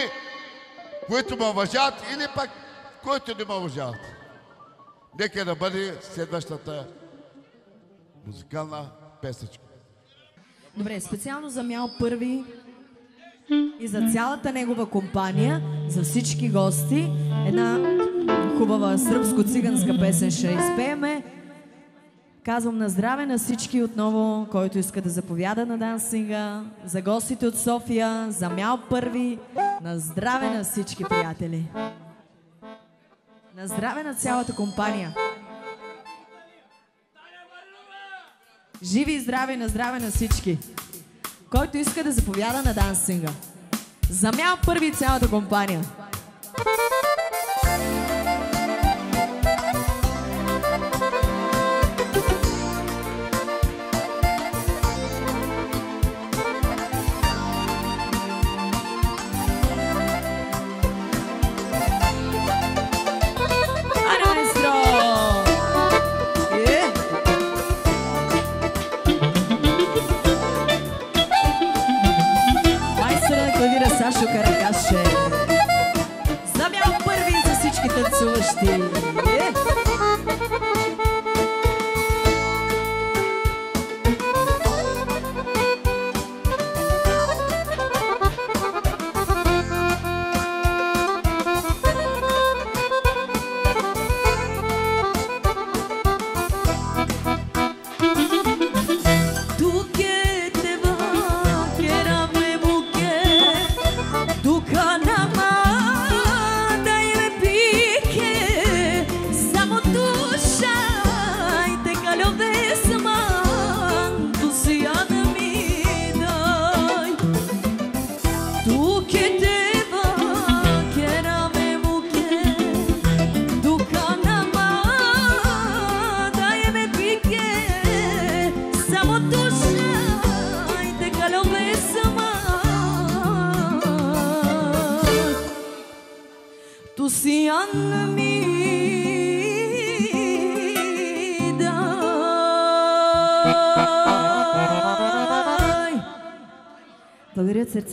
[SPEAKER 1] които ме уважават или пък които не ме уважават. Нека да бъде следващата музикална песечка.
[SPEAKER 3] Добре, специално за Мял първи и за цялата негова компания, за всички гости, една хубава сръбско-циганска песен ще изпееме. Казвам на здраве на всички отново, който иска да заповяда на дансинга, за гостите от София, за Мял Първи, на здраве на всички приятели. На здраве на цялата компания. Живи и здрави, на здраве на всички. Който иска да заповяда на дансинга. Замял Първи цялата компания. Сашо Каракаше. Замял първи за всички танцуващи.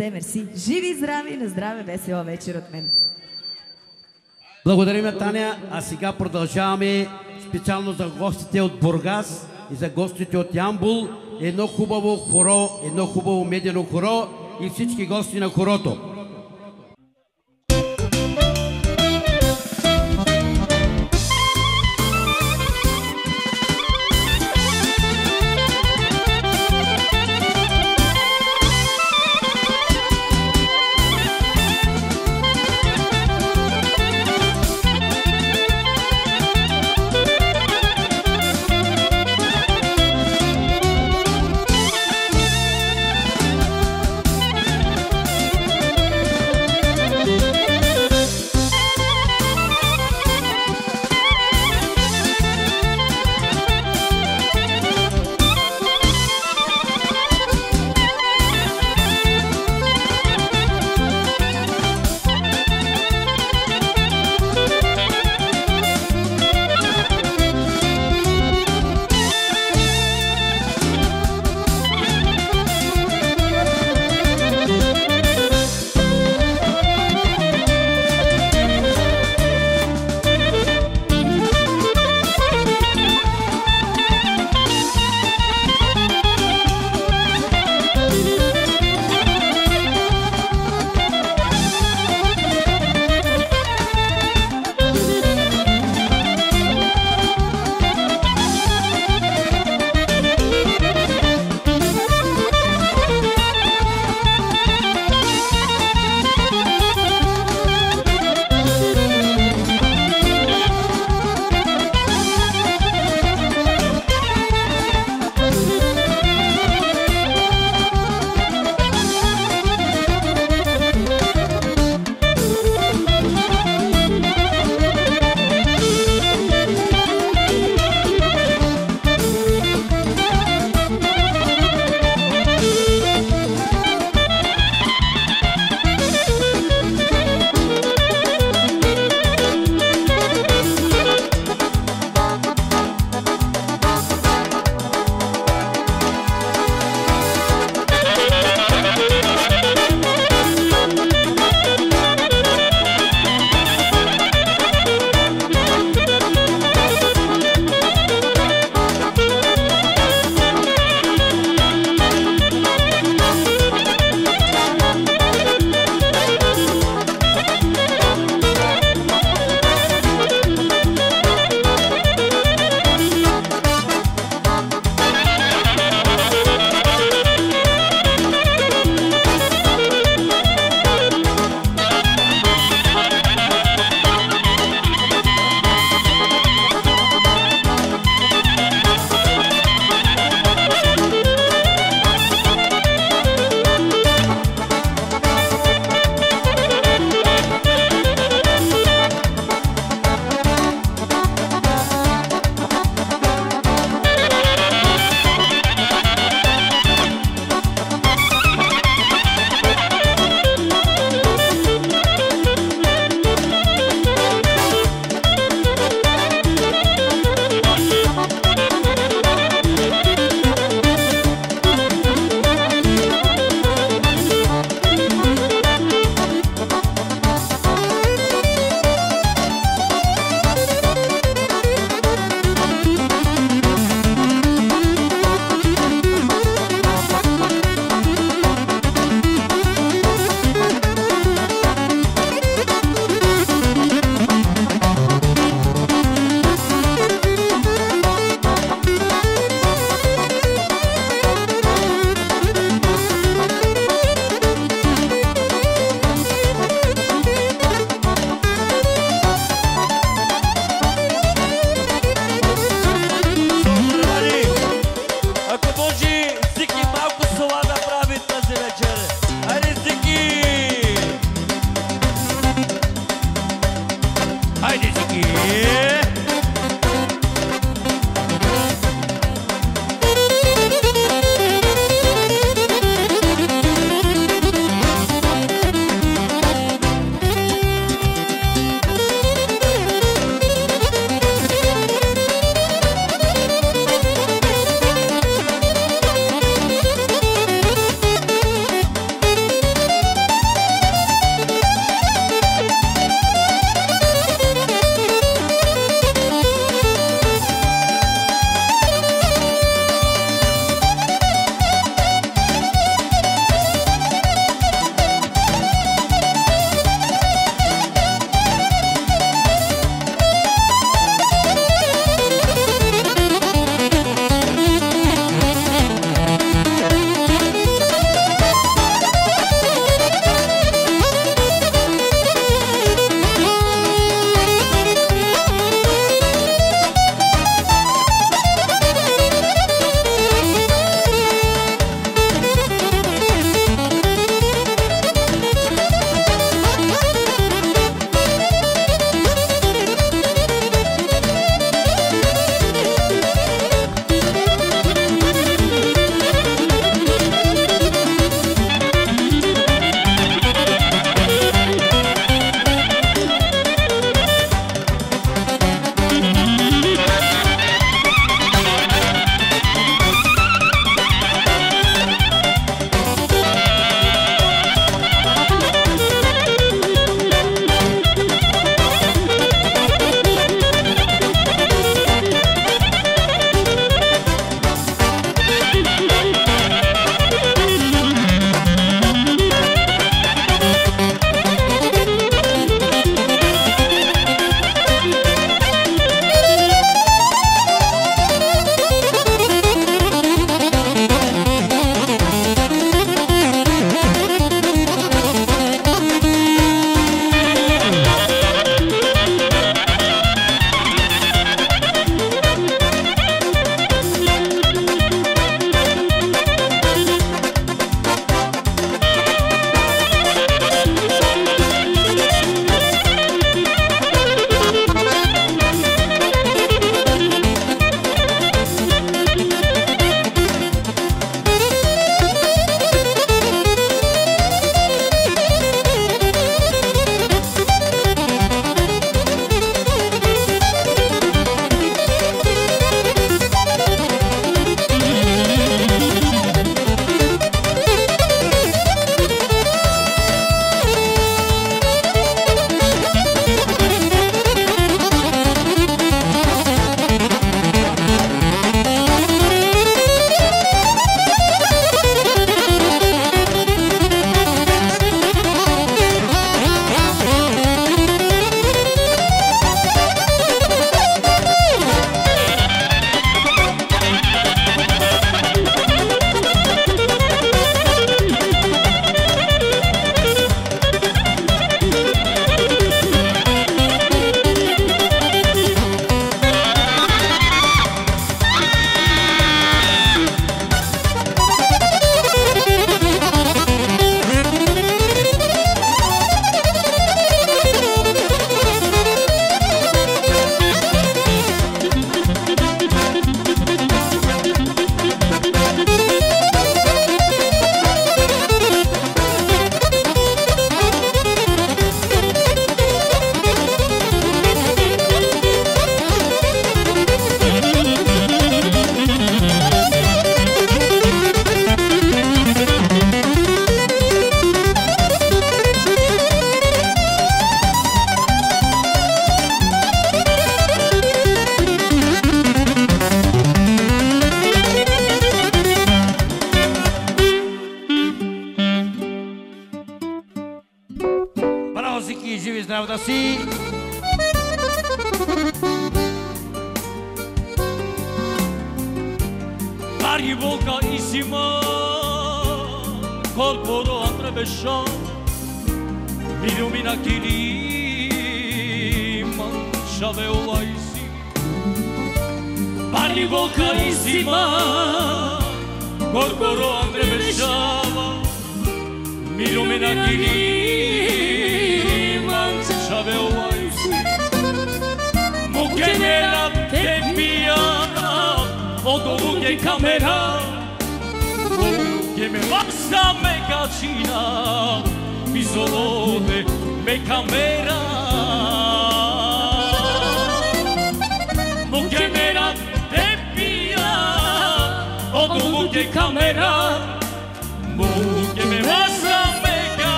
[SPEAKER 3] Сърце, мерси. Живи и здрави, на здраве, весела вечер от мен.
[SPEAKER 1] Благодарим, Таня. А сега продължаваме специално за гостите от Бургас и за гостите от Ямбул. Едно хубаво хоро, едно хубаво медено хоро и всички гости на хорото.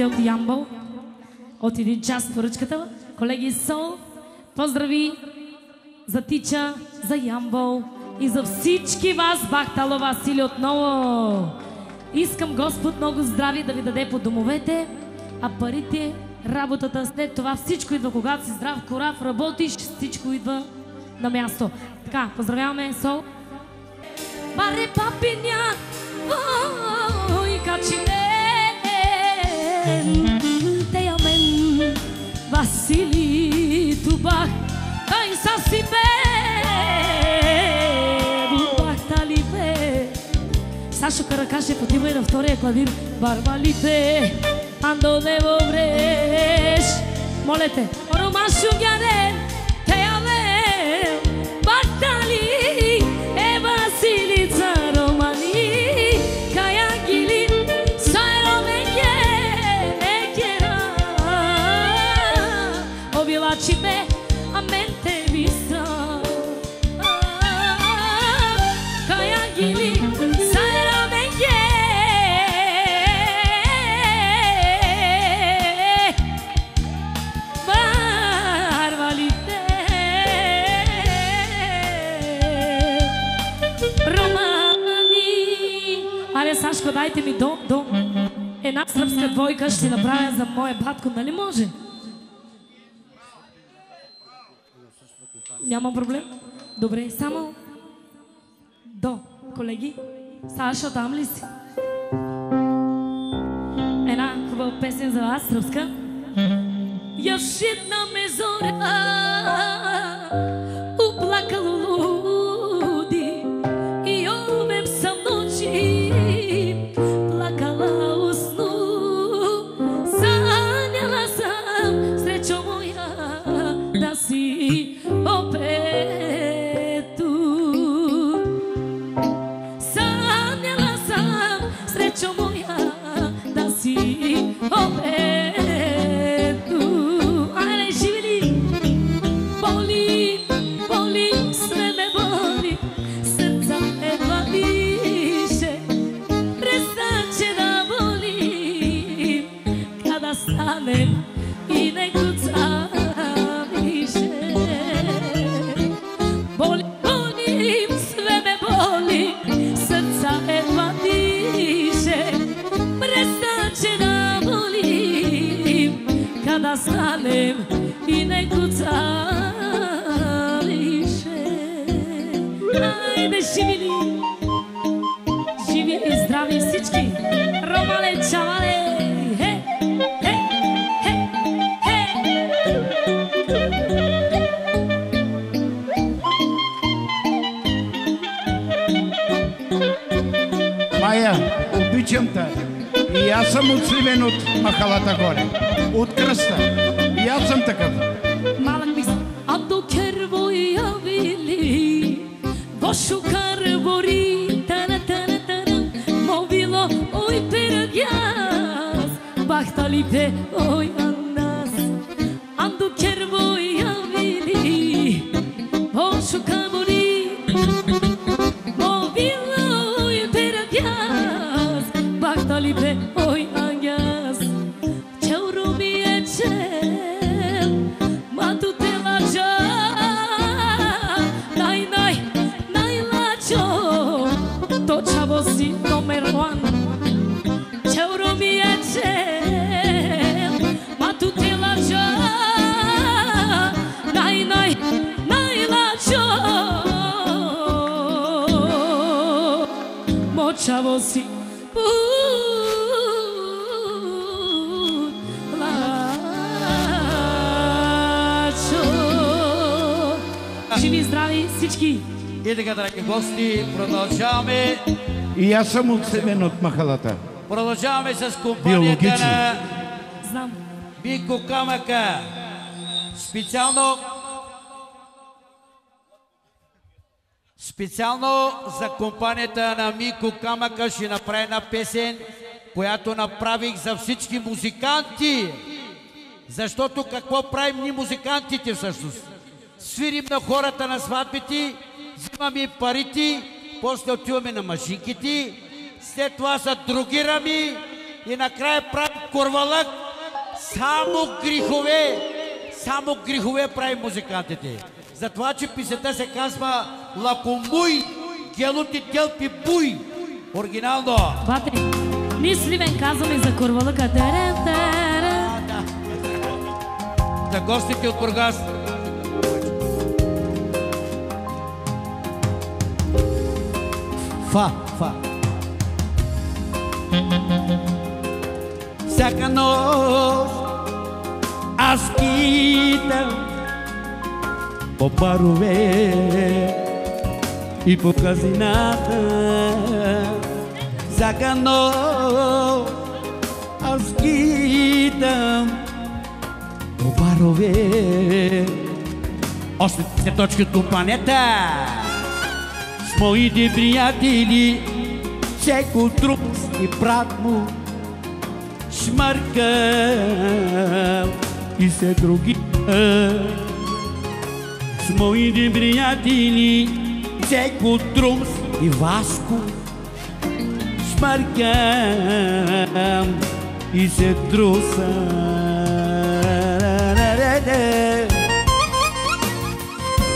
[SPEAKER 5] Специално за гостите от Ямбол. От един час в поръчката. Колеги Сол, поздрави за Тича, за Ямбол и за всички вас, Бахтало Васили, отново. Искам Господ много здраве да ви даде по домовете, а парите, работата след това, всичко идва, когато си здрав, корав, работиш, всичко идва на място. Така, поздравяваме Сол. Баре папиня, ой, качине, Teja men Vasili Tubak Ai sa si Bubak talibe Sašo Karakaše po timu jedno vtore klavir Barbalite Ando de breš Molete Oromašu gjare дайте ми до, до Една сръбска двойка ще направя за моя батко, нали може? Няма проблем. Добре, само до, колеги. Сашо, там ли си? Една хубава песен за вас, сръбска. Još jedna me zora
[SPEAKER 4] аз съм от Сливен от махалата горе. От кръста. И аз съм такъв.
[SPEAKER 5] Малък микс. А до керво явили, Бошо карбори, тана тана тана, мобило, ой перагяс, бахталипе, ой анас.
[SPEAKER 1] Продължаваме.
[SPEAKER 4] И аз съм от Сливен от махалата.
[SPEAKER 1] Продължаваме с компанията
[SPEAKER 4] Биологично.
[SPEAKER 1] на
[SPEAKER 5] Знам.
[SPEAKER 1] Мико Камъка. Специално Специално за компанията на Мико Камъка ще направя една песен, която направих за всички музиканти. Защото какво правим ни музикантите всъщност? Свирим на хората на сватбите, взимаме парите, после отиваме на машинките, след това се другираме и накрая правим корвалък. Само грехове, само грехове правим музикантите. Затова, че писата се казва Лакомуй, гелоти телпи буй. Оригинално.
[SPEAKER 5] Бате, ние Сливен казваме за курвалъка. Терен, терен.
[SPEAKER 1] За гостите от Бургас. Фа, фа. Всяка нощ аз китам по барове и по казината. Всяка нощ аз китам по барове. Още се точки от компанията с моите приятели, всеко друг и брат му шмъркал и се други. С моите приятели, всеко друг и Васко шмъркам и се труса.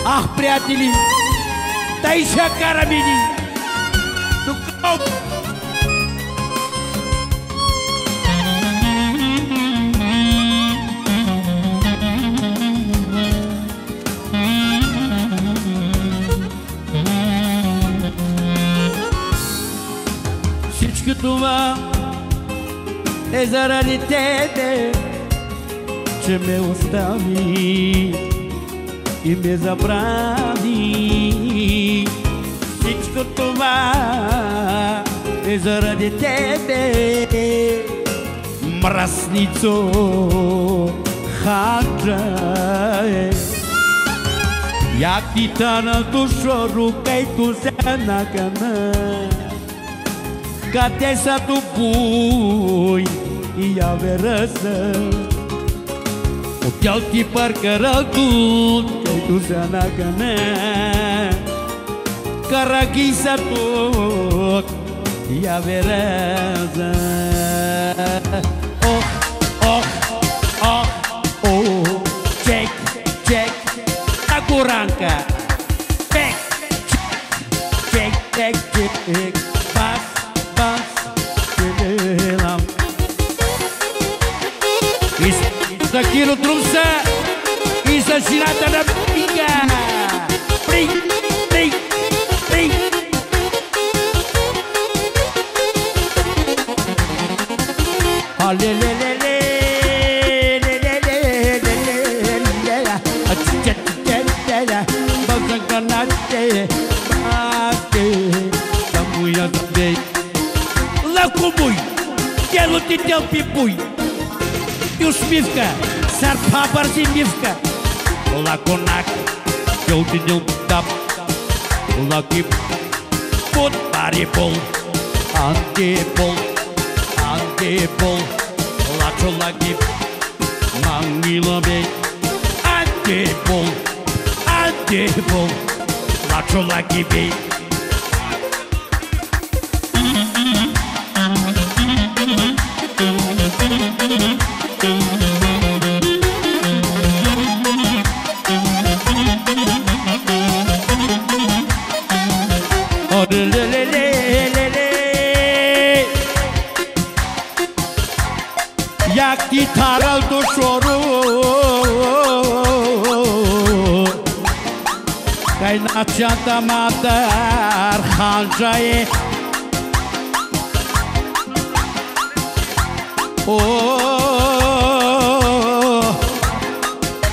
[SPEAKER 1] Ах, приятели, дай ще караме ни. Тук Всичко това е заради тебе, че ме остави и ме Всичко това е заради тебе, мръсницо хаджа. Jak ti tana dusho rukai tu sana kana Kate satu bui ia verasa Hotel ti perkara tu kai tu karagisapuk ya beraza oh oh oh oh cek cek aku rangka. Cek cek cek cek pas pas kelam. Is daquilo trumsa is asinata da pinga. Teu pipui. Ius mivka, sar papar si mivka. Ola konak, jou titeu tap. Ola kip, pot paripol. Antipol, antipol. Ola chola kip, mangilo bey. Antipol, antipol. La chola kip bey. Kaçada madar hancayı Oh,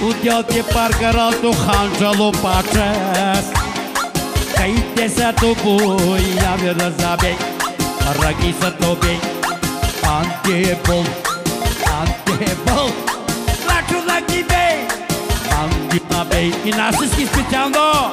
[SPEAKER 1] udjal ti parkaral tu hančalo pačas Kajte sa tu buj, ja mi razabej Ragi sa to bej Antebol, antebol Računa gibej Antebol, i
[SPEAKER 5] nas iski specijalno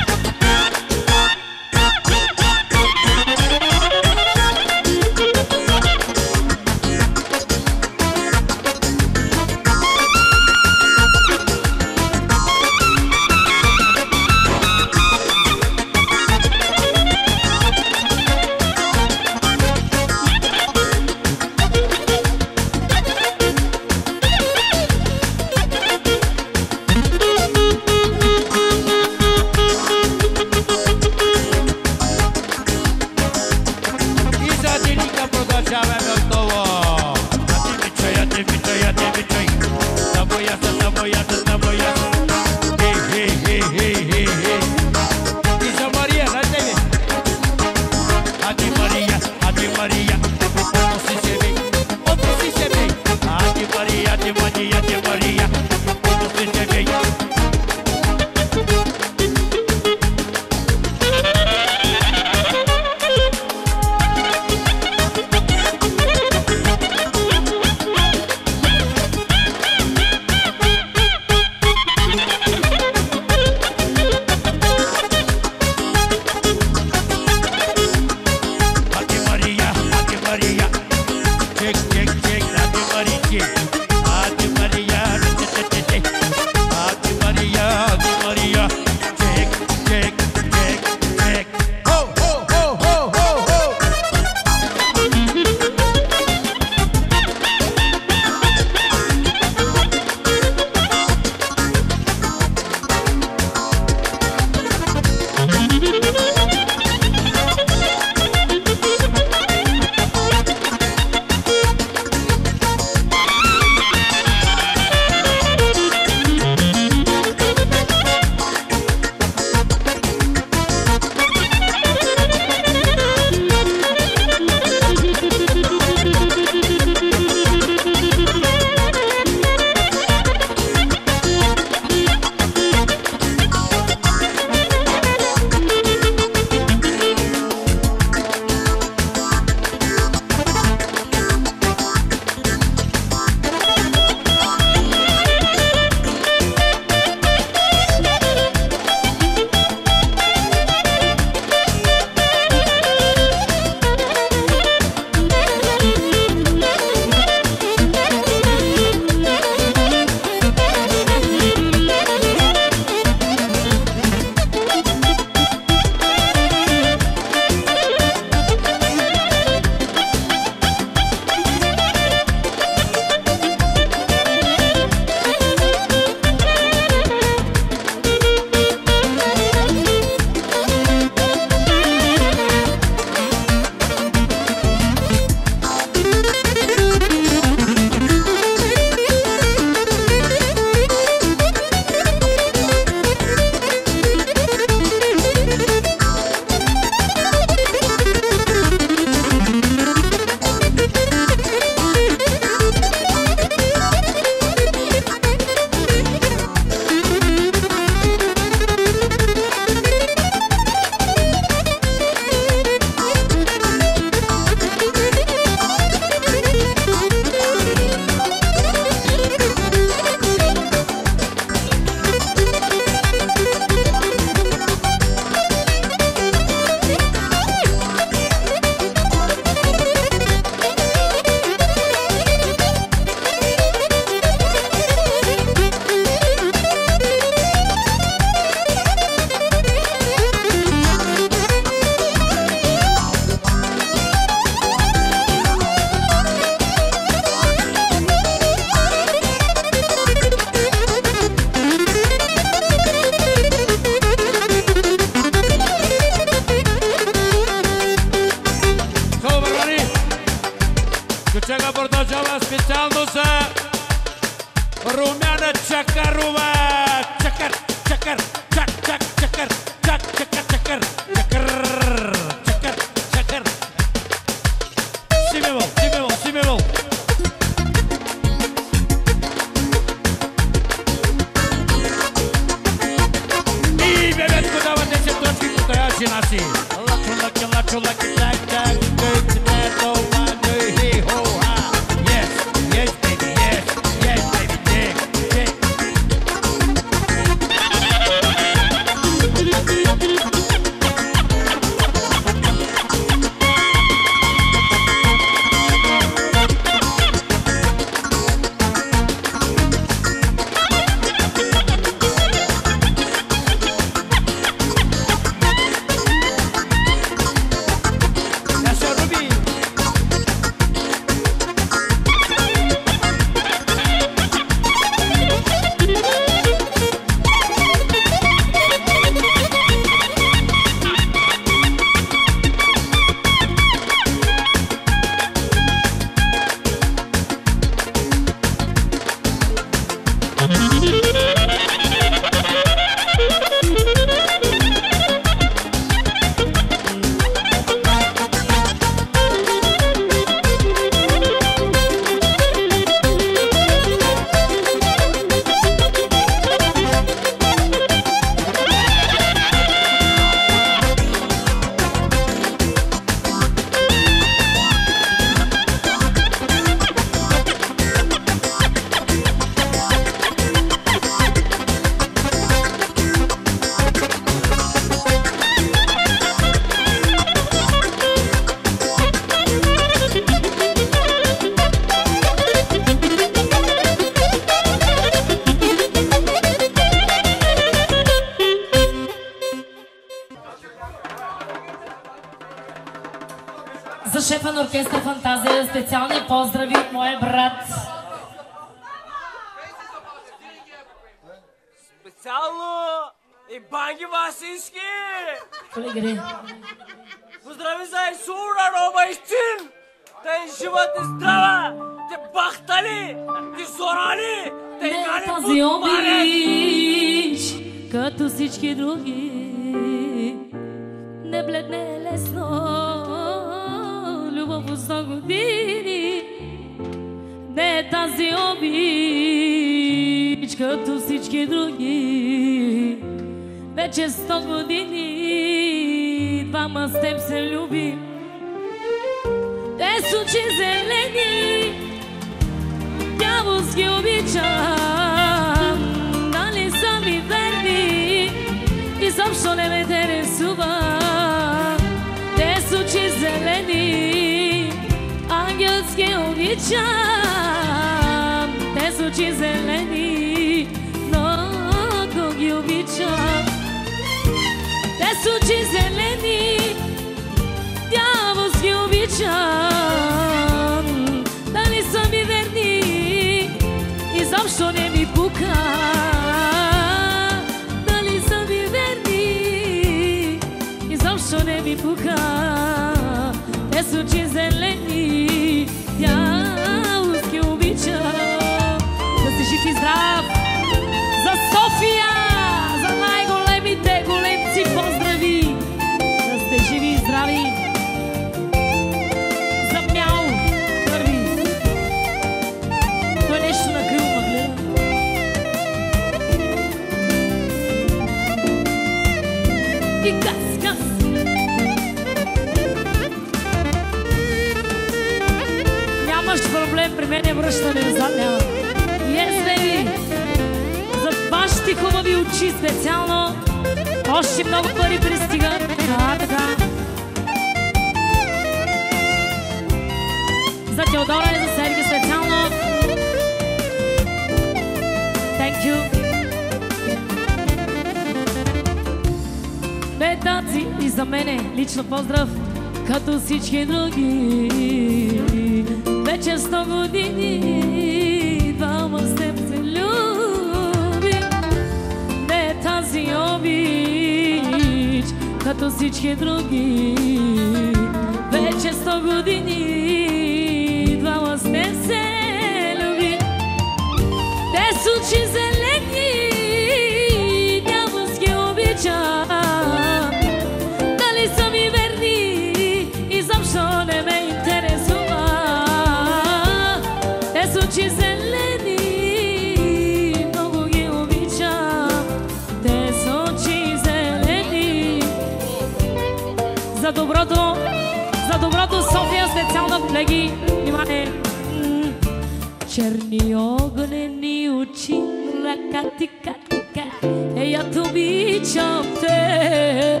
[SPEAKER 5] аз обичам те,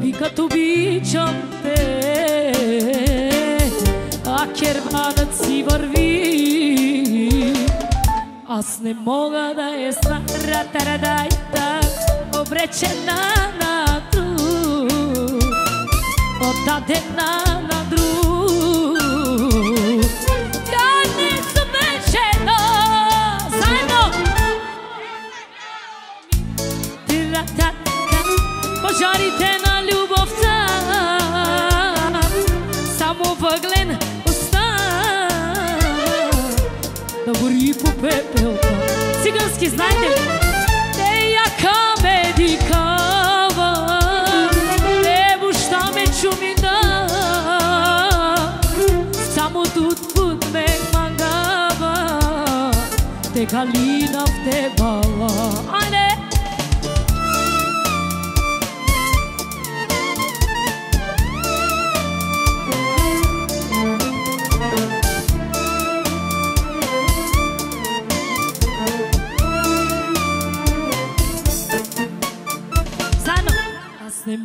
[SPEAKER 5] викат обичам те, а керванът си върви, аз не мога да е стара, тарадай, да, обречена на друг, отдадена Пожарите на любовта Само въглен остана Да гори по пепелта. Цигански, знаете ли? Те яка ме дикава Те чумина. Само тут мангава. Те калина в те бала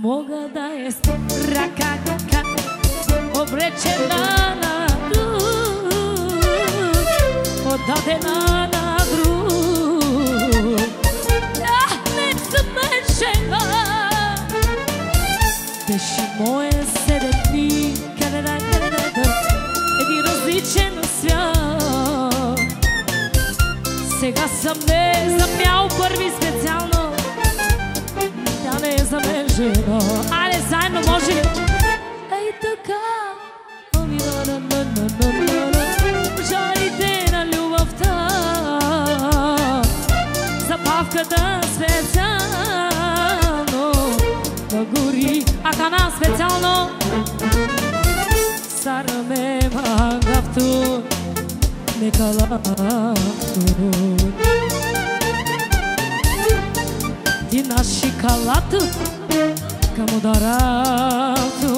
[SPEAKER 5] мога да е ръка, ръка, обречена на друг, отдадена на друг. Да, не съм жена. Беше моя седем дни, къде един различен свят. Сега съм не замял първи специално жена. Айде, заедно може ли? Ей така. Ами, на, на, на, на, на, на. Жарите на любовта. Забавката специално да гори. А специално Сараме мангавто Некалавто Ти наши калату حقمو دارم تو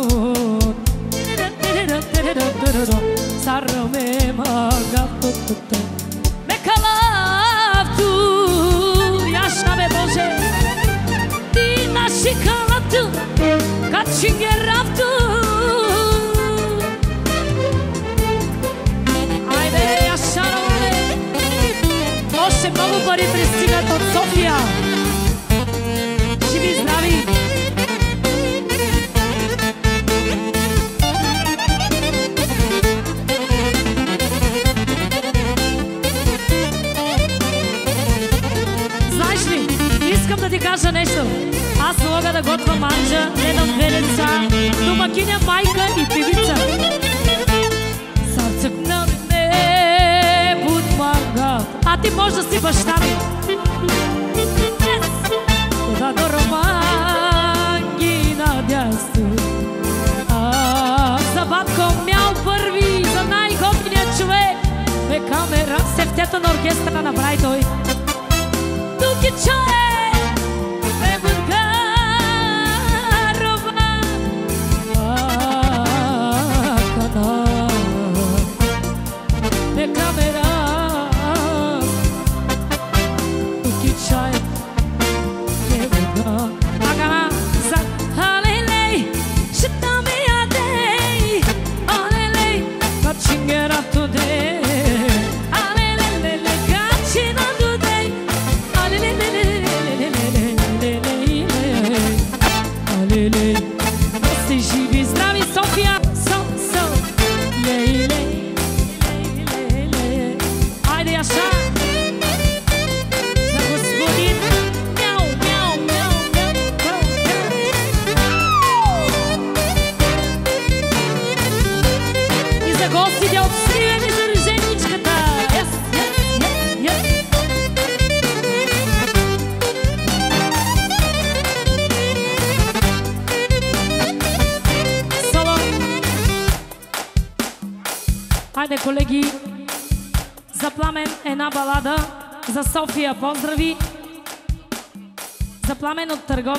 [SPEAKER 5] سرمه ما گفت تو Mekalav tu Yaşa be bože Ti naši kalatu Kad šinge raftu Ajde, yaşa role Može mnogo bari prestigat od sofa кажа нещо. Аз мога да готвя манджа, гледам две деца, домакиня, майка и певица. Сърцък на ме подмага, а ти може да си баща ми. Yes! Toda дороmangi надясно. А за батко мял първи, за най-готиния човек. Бе камера, сефтето на оркестъра направи той. Тук е човек,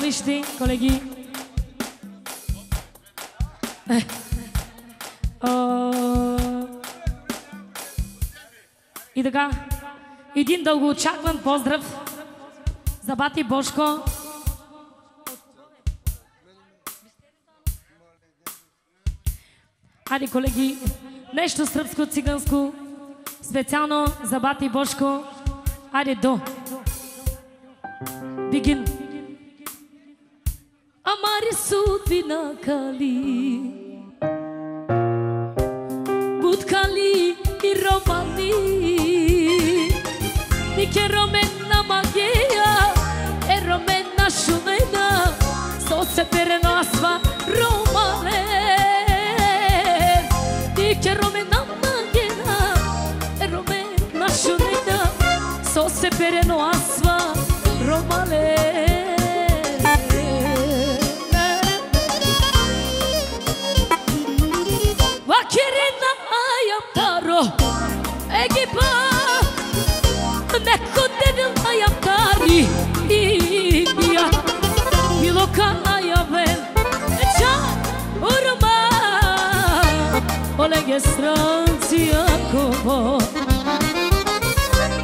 [SPEAKER 5] Търговище, колеги. Е. О, така, един дългоочакван поздрав за бати Бошко. Айде, колеги, нещо сръбско, циганско, специално за бати Бошко. Айде, до. Begin. না কালি বুধ কালি রমালি neko devilaja kari i ja Bilo kaja vel Ča urma Olege stranci ako bo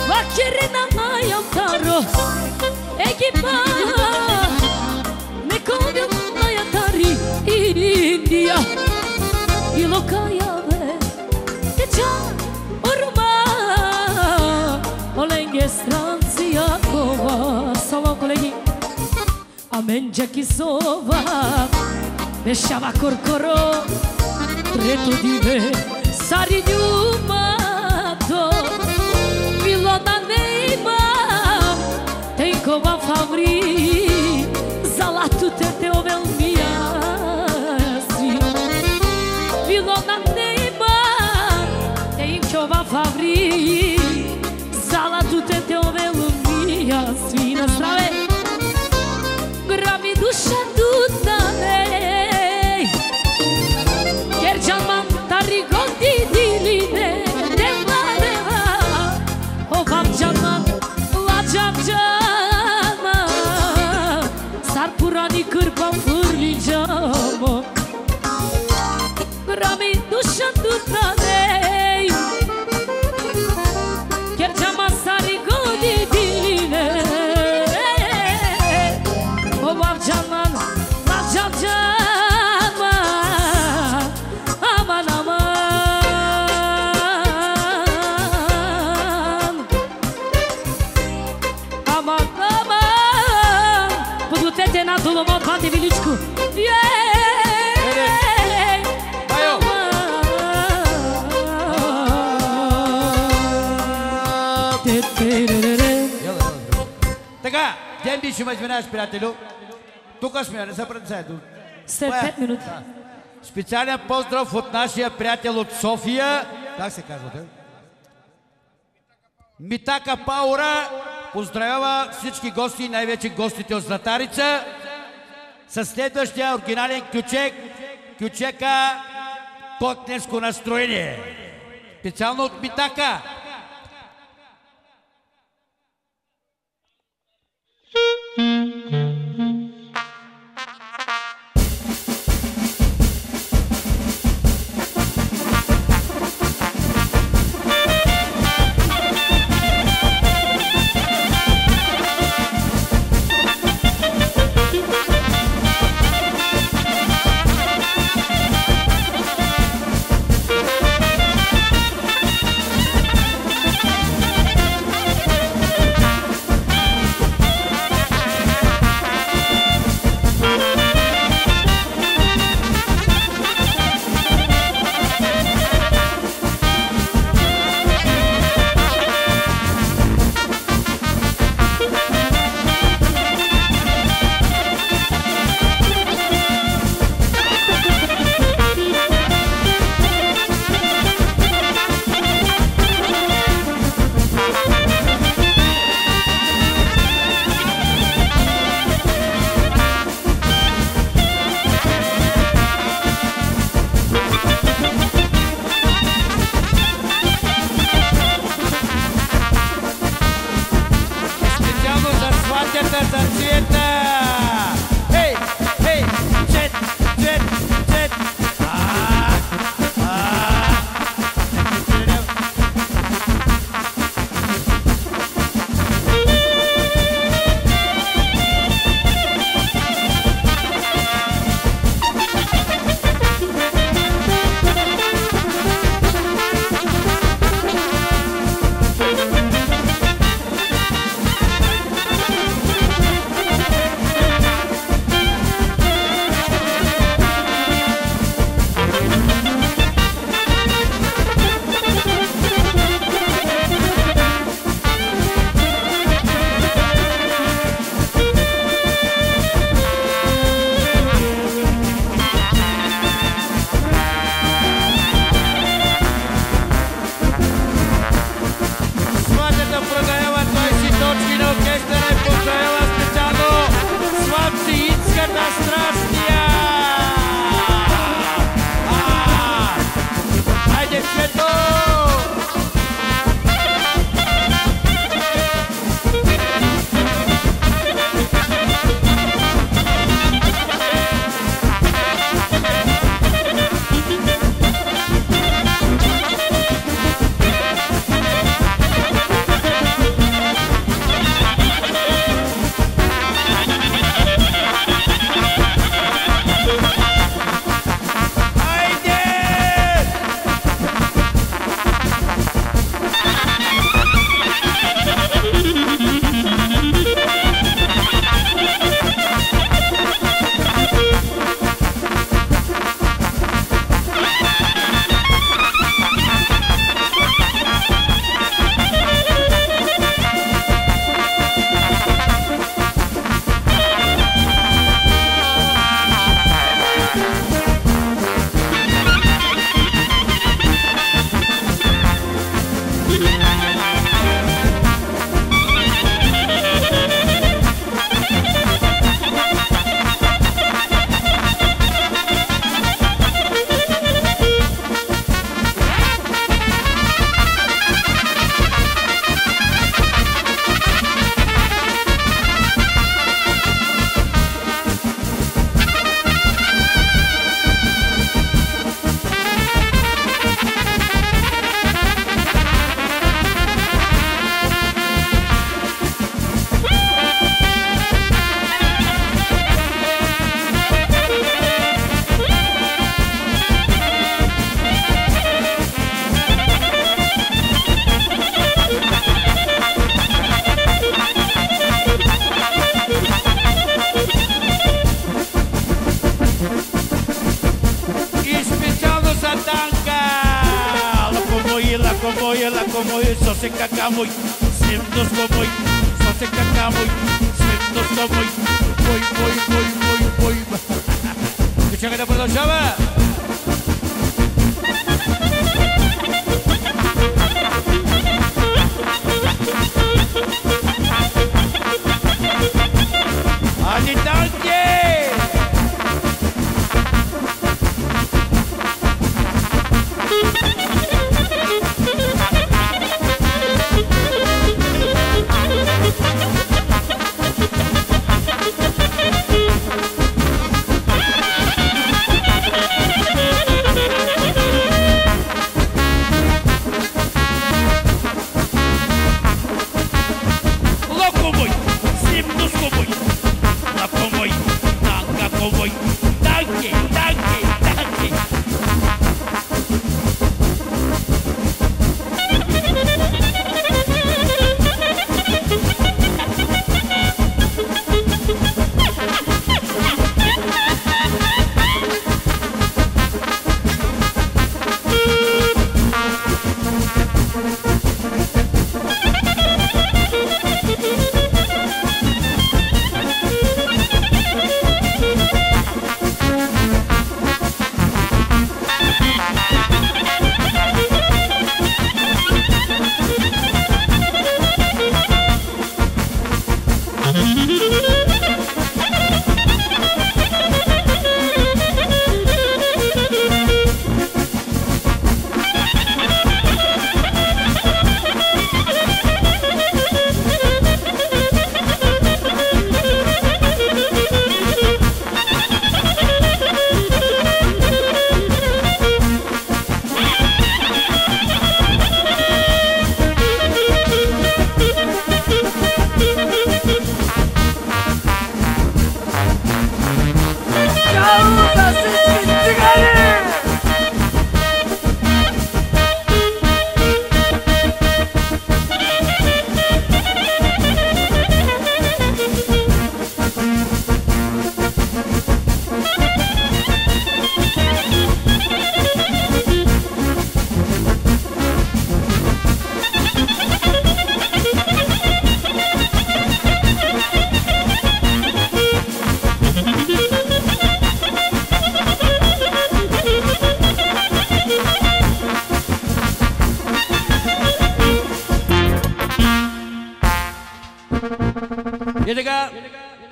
[SPEAKER 5] Vakirina maja karo Egipa Neko devilaja kari i ja Bilo kaja stranzi akova Samo kolegi A deixava kisova coro, korkoro de dive Sari ljuma to Milona ne ima Tenkova favri Zalatu tete ovel mijazi Milona ne ima Tenkova favri
[SPEAKER 1] Ме извиняваш, приятелю. Тук сме, не се пред заедно.
[SPEAKER 5] След
[SPEAKER 1] Това е.
[SPEAKER 5] 5 минути.
[SPEAKER 1] Специален поздрав от нашия приятел от София. Как се казва той? Митака Паура поздравява всички гости, най-вече гостите от Златарица. С следващия оригинален ключек, ключека Котнеско настроение. Специално от Митака. Специално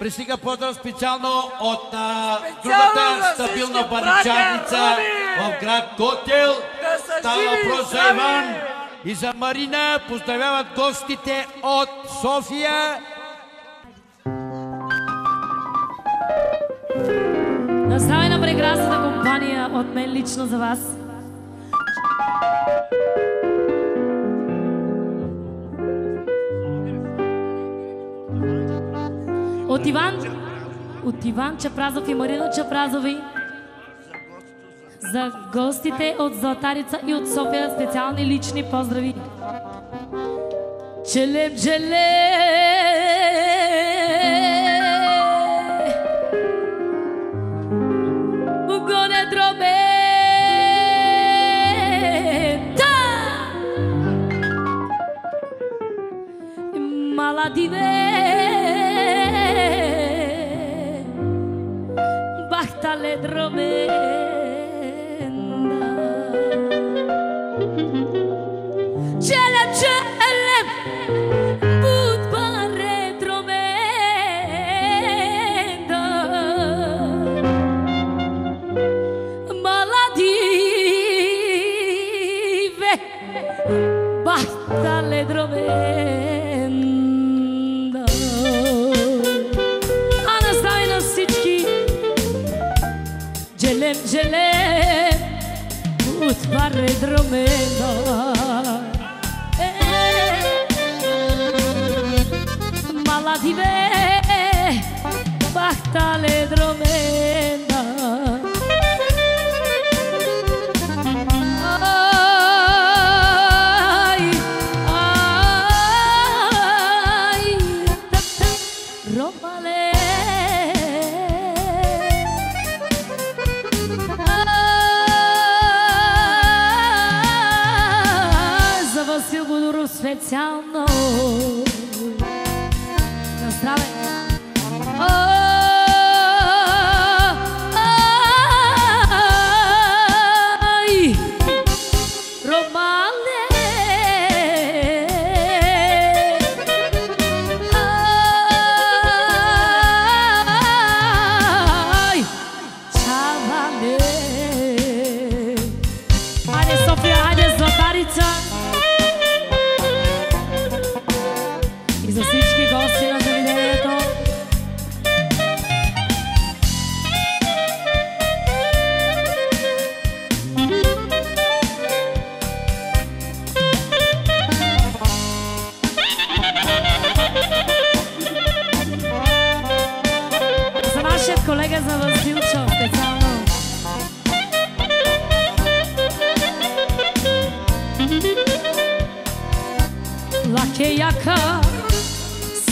[SPEAKER 1] пристига поздрав специално от а,
[SPEAKER 9] Специално
[SPEAKER 1] другата стабилна
[SPEAKER 9] братя
[SPEAKER 1] в град Котел.
[SPEAKER 9] Да
[SPEAKER 1] Става въпрос
[SPEAKER 9] и
[SPEAKER 1] за
[SPEAKER 9] здрави!
[SPEAKER 1] Иван и за Марина. Поздравяват гостите от София.
[SPEAKER 5] Наставена прекрасната компания от мен лично за вас. От Иван Чапразов и Марина Чапразови за гостите от Златарица и от София специални лични поздрави. Челеп, челеп!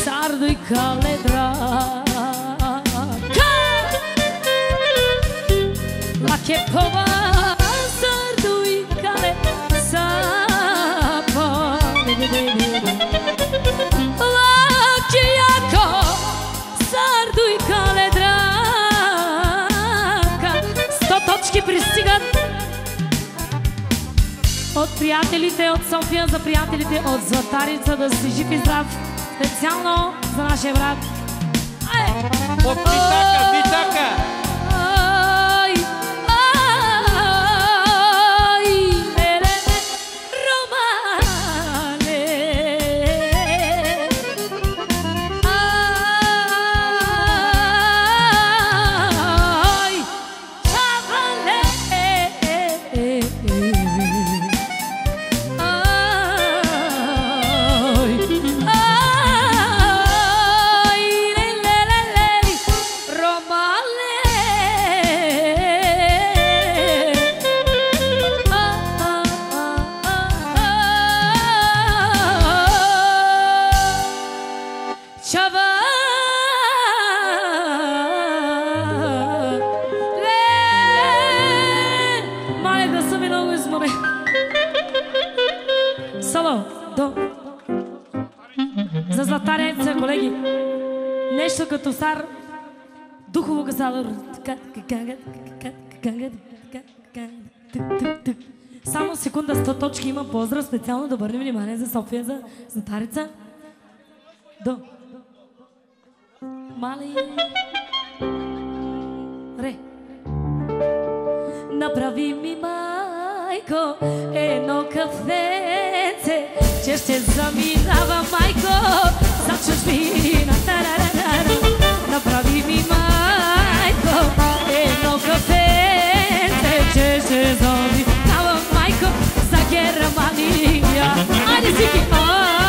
[SPEAKER 5] Сарdo и каледрака. Лакепова, сарdo и каледрака. Лакеяка, сарdo и каледрака. Сто точки пристигат от приятелите от София за приятелите от Златарица да си жив и здрав. Специално за нашия брат. Ай!
[SPEAKER 1] От Митака, Митака!
[SPEAKER 5] Само секунда 100 точки има поздрав специално да обърнем внимание за София, за златареца. До. Мали. Ре. Направи ми майко едно кафеце, че ще заминава майко за чужбина. Направи кафеце, че ще заминава майко за Германия. Айде всички! А,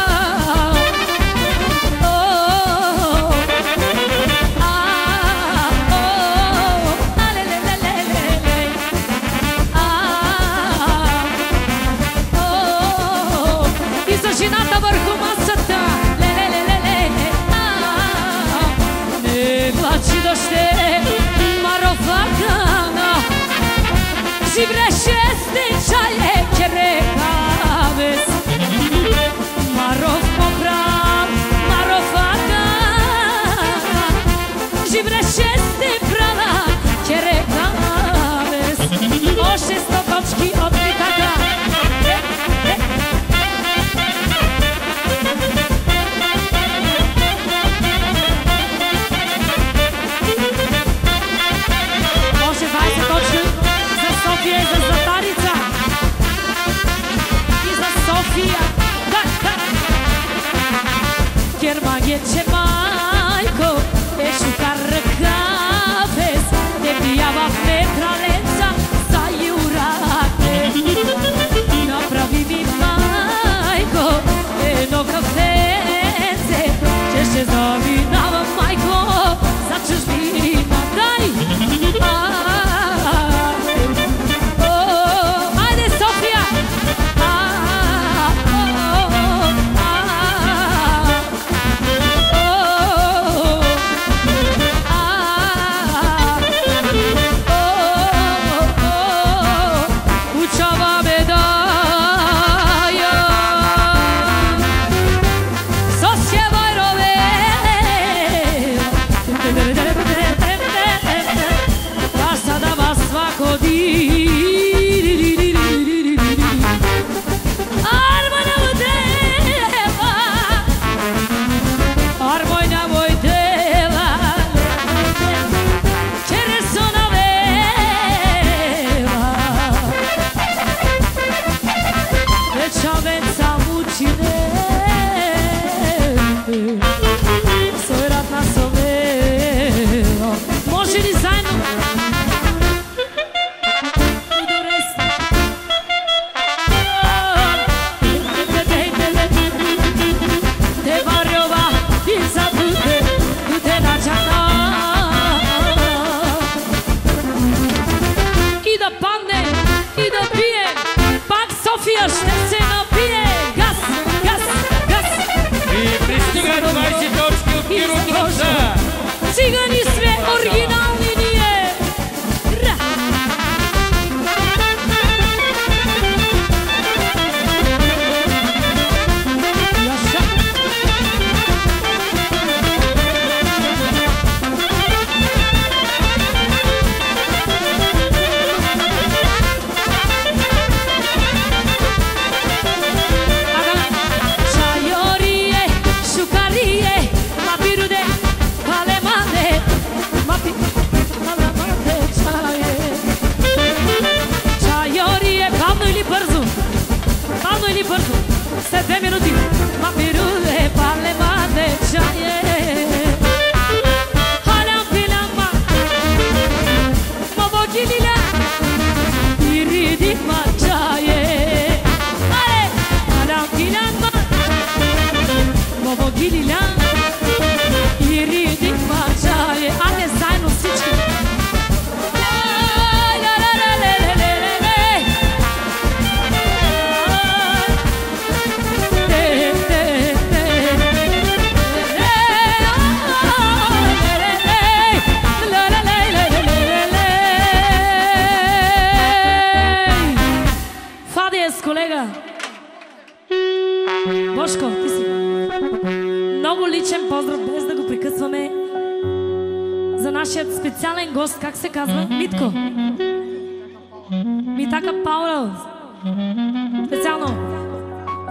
[SPEAKER 5] много личен поздрав, без да го прекъсваме за нашия специален гост, как се казва? Митко. Митака Паурал. Специално.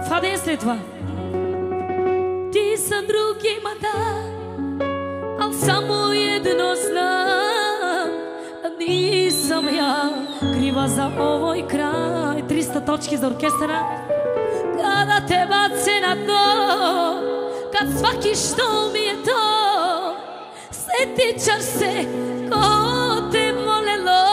[SPEAKER 5] Това ден след това. Ти са друг имата, ал само едно знам. Ни съм я крива за овој крај. 300 точки за оркестра. Када те баце на дно, Kad svaki što mi je to Setit ćeš se ko te volelo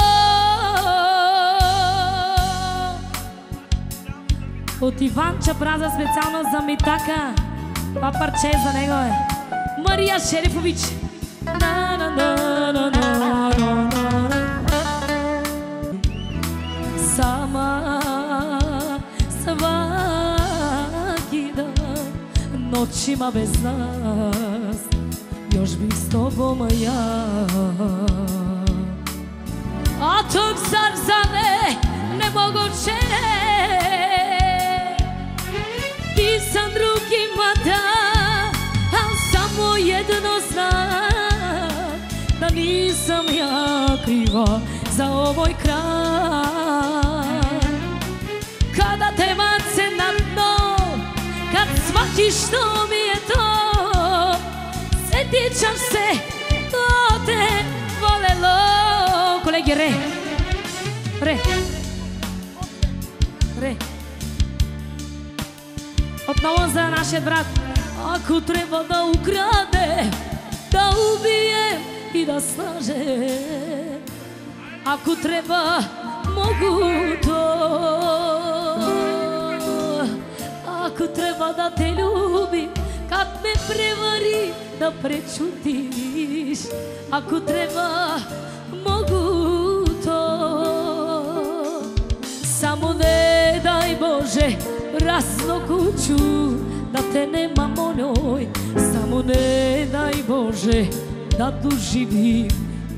[SPEAKER 5] От Иван Чапраза специално за Митака. Това парче за него е. Мария Шерифович. Noćima bez nas Još bih s tobom ja. A tog zar za me nemoguće. Ti sam drugima da Al samo jedno znam Da nisam ja kriva za ovoj kraj Shvatiš što mi je to ćeš se ko te volelo Kolegi, re Re Re Отново за нашия брат. Ако трябва да украде Да убие и да слаже Ако трябва могу то Ako treba da te ljubim Kad me prevari da prečutiš Ako treba mogu to. Samo ne daj Bože Rasno kuću Da te nemam onoj. Samo ne daj Bože Da doživim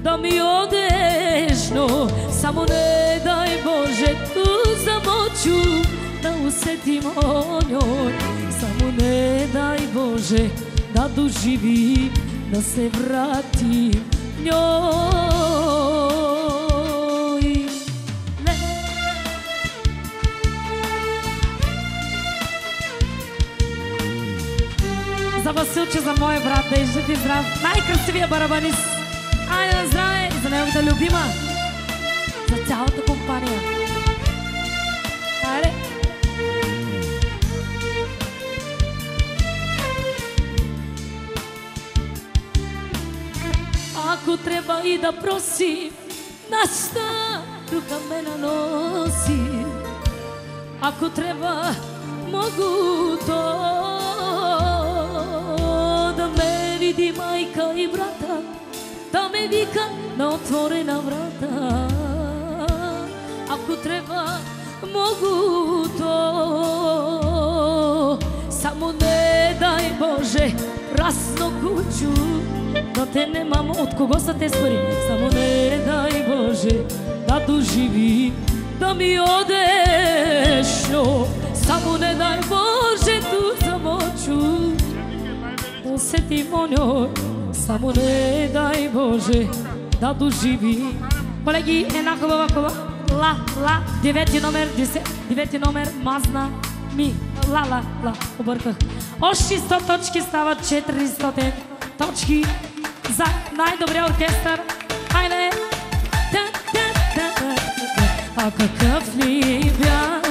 [SPEAKER 5] Da mi odeš no. Samo ne daj Bože Tu zamoću Da usetim o njoj Samo ne daj Bože Da doživim Da se vratim njoj Ne. За Василче, за моя брат, да е жив и здрав. Най-красивия барабанист. Айде на здраве за неговата любима. За цялата компания. Ако трябва и да проси, нашата рука ме наноси. Ако трябва, могу то да ме види майка и брата, да ме вика на отворена врата. Ако трябва, могу то. Само не дай Боже, прасно кучу, да те немам от кого са те пари. Само не дай Боже, да доживи, да ми одеш, но само не дай Боже, ту замочу. Усети моньо, само не дай Боже да доживи. Колеги, една хубава кола. Ла, ла, девети номер, девети номер, мазна ми. Ла, ла, ла, обърках. Още 100 точки стават 400 точки за най-добрия оркестър. Хайде! А какъв ли бях?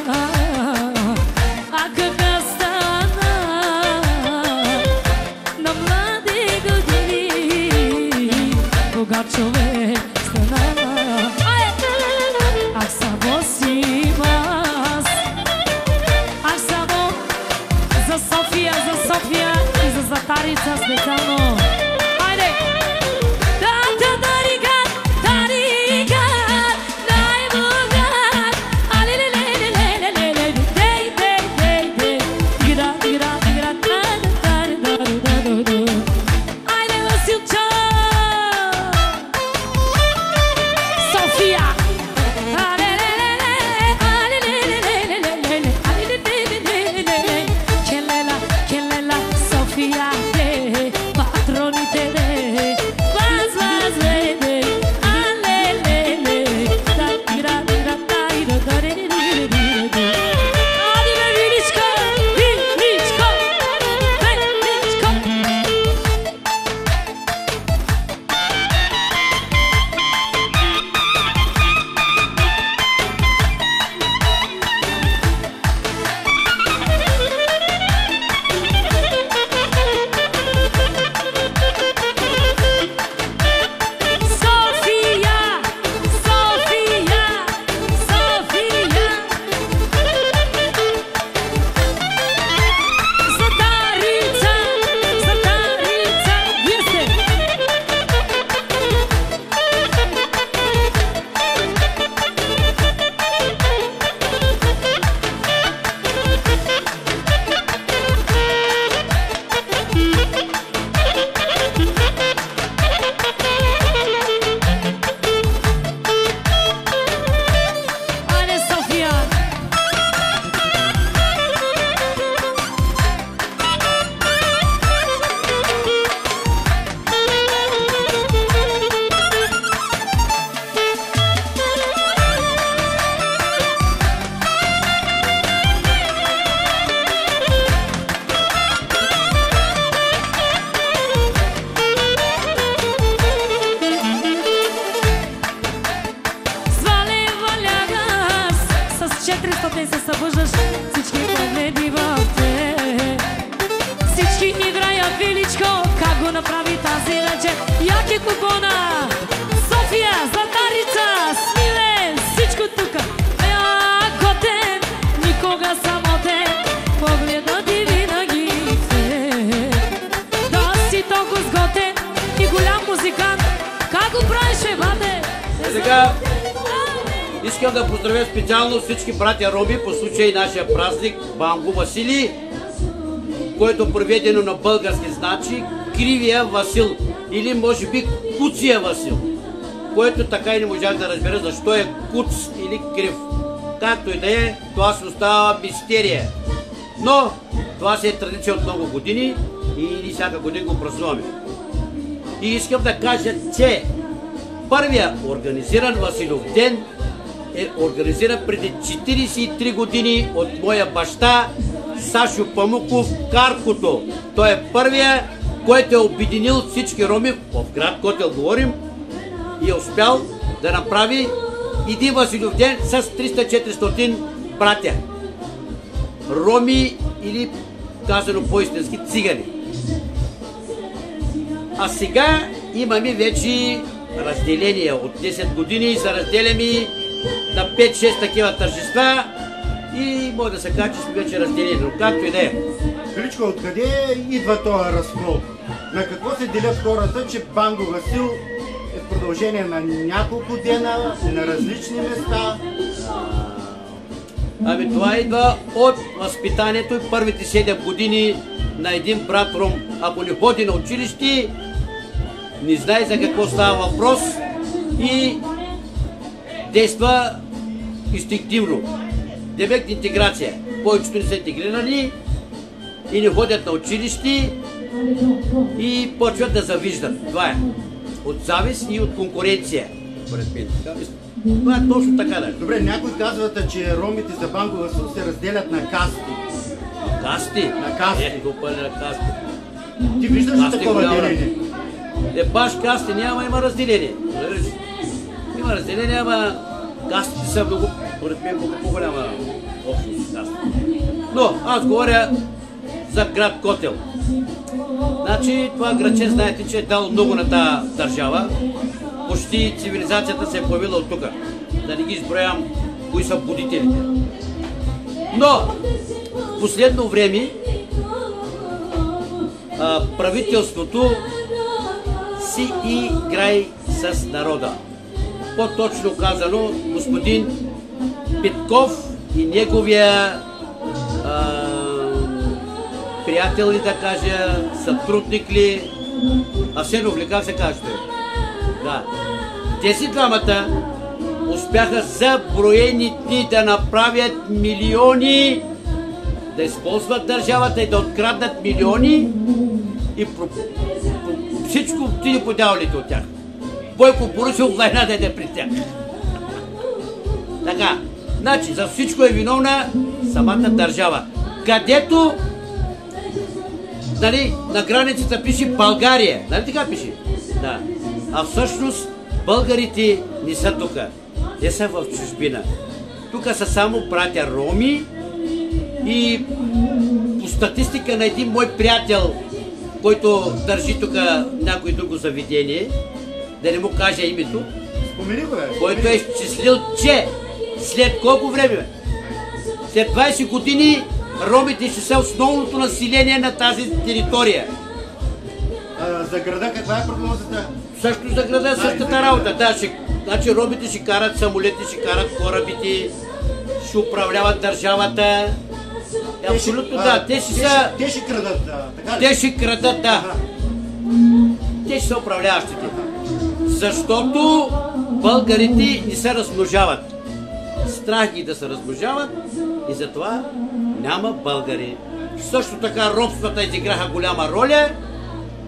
[SPEAKER 5] Е купона! София, Златарица, Смилен, всичко тука. Я готен, никога самотен, погледът ти винаги те. Да си толкова сготен и голям музикант, как го правиш, бате?
[SPEAKER 1] Е, Сега искам да поздравя специално всички братя Роби по случай нашия празник Банго Васили, който е преведено на български значи Кривия Васил или може би Куция Васил, което така и не можах да разбера защо е куц или крив. Както и да е, това се остава мистерия. Но това си е традиция от много години и ние всяка година го празнуваме. И искам да кажа, че първия организиран Василов ден е организиран преди 43 години от моя баща Сашо Памуков Каркото. Той е първия, който е обединил всички роми, в град Котел говорим, и е успял да направи един Василов ден с 300-400 братя. Роми или казано по-истински цигани. А сега имаме вече разделение. От 10 години се разделяме на 5-6 такива тържества и може да се каже, че сме вече разделени. Но както и да е.
[SPEAKER 10] Величко, откъде идва този разкол? На какво се делят хората, че Банго Васил е в продължение на няколко дена, на различни места?
[SPEAKER 1] Ами това идва от възпитанието и първите 7 години на един брат Ром. Ако не ходи на училище, не знае за какво става въпрос и действа инстинктивно. Дефект интеграция. Повечето не са интегрирани и не ходят на училище и почват да завиждат. Това е. От завист и от конкуренция. Според мен. Това е точно така да.
[SPEAKER 10] Добре, някои казват, че ромите за Банго Васил се разделят на касти.
[SPEAKER 1] Касти?
[SPEAKER 10] На касти.
[SPEAKER 1] Е, го пълне на касти.
[SPEAKER 10] Ти виждаш ли
[SPEAKER 1] Касти
[SPEAKER 10] такова деление?
[SPEAKER 1] Е, баш касти няма, има разделение. Има разделение, ама кастите са много, поред мен, много по-голяма общност. Но, аз говоря за град Котел. Значи, това градче, знаете, че е дал много на тази държава. Почти цивилизацията се е появила от тук. Да не ги изброявам кои са будителите. Но, в последно време, а, правителството си играй с народа. По-точно казано, господин Петков и неговия а, приятел ли да кажа, сътрудник ли, Асенов ли, как се каже той? Да. Тези двамата успяха за броени дни да направят милиони, да използват държавата и да откраднат милиони и про- всичко отиде по дяволите от тях. Бойко Борисов война да иде при тях. Така, значи за всичко е виновна самата държава, където нали, на границата пише България. Нали така пише? Да. А всъщност българите не са тук. Те са в чужбина. Тук са само братя роми и по статистика на един мой приятел, който държи тук някой друго заведение, да не му кажа името,
[SPEAKER 10] Спомени го, бе.
[SPEAKER 1] който е изчислил, че след колко време? След 20 години ромите ще са основното население на тази територия.
[SPEAKER 10] А, за града каква е прогнозата?
[SPEAKER 1] Също за града е същата работа. Да, ще, значи робите ще карат самолети, ще карат корабите, ще управляват държавата. Абсолютно да. Те ще са...
[SPEAKER 10] Те ще крадат, да.
[SPEAKER 1] Те ще крадат, да. Те ще са управляващите. Защото българите не се размножават. Страх ги да се размножават и затова няма българи. Също така робствата изиграха голяма роля.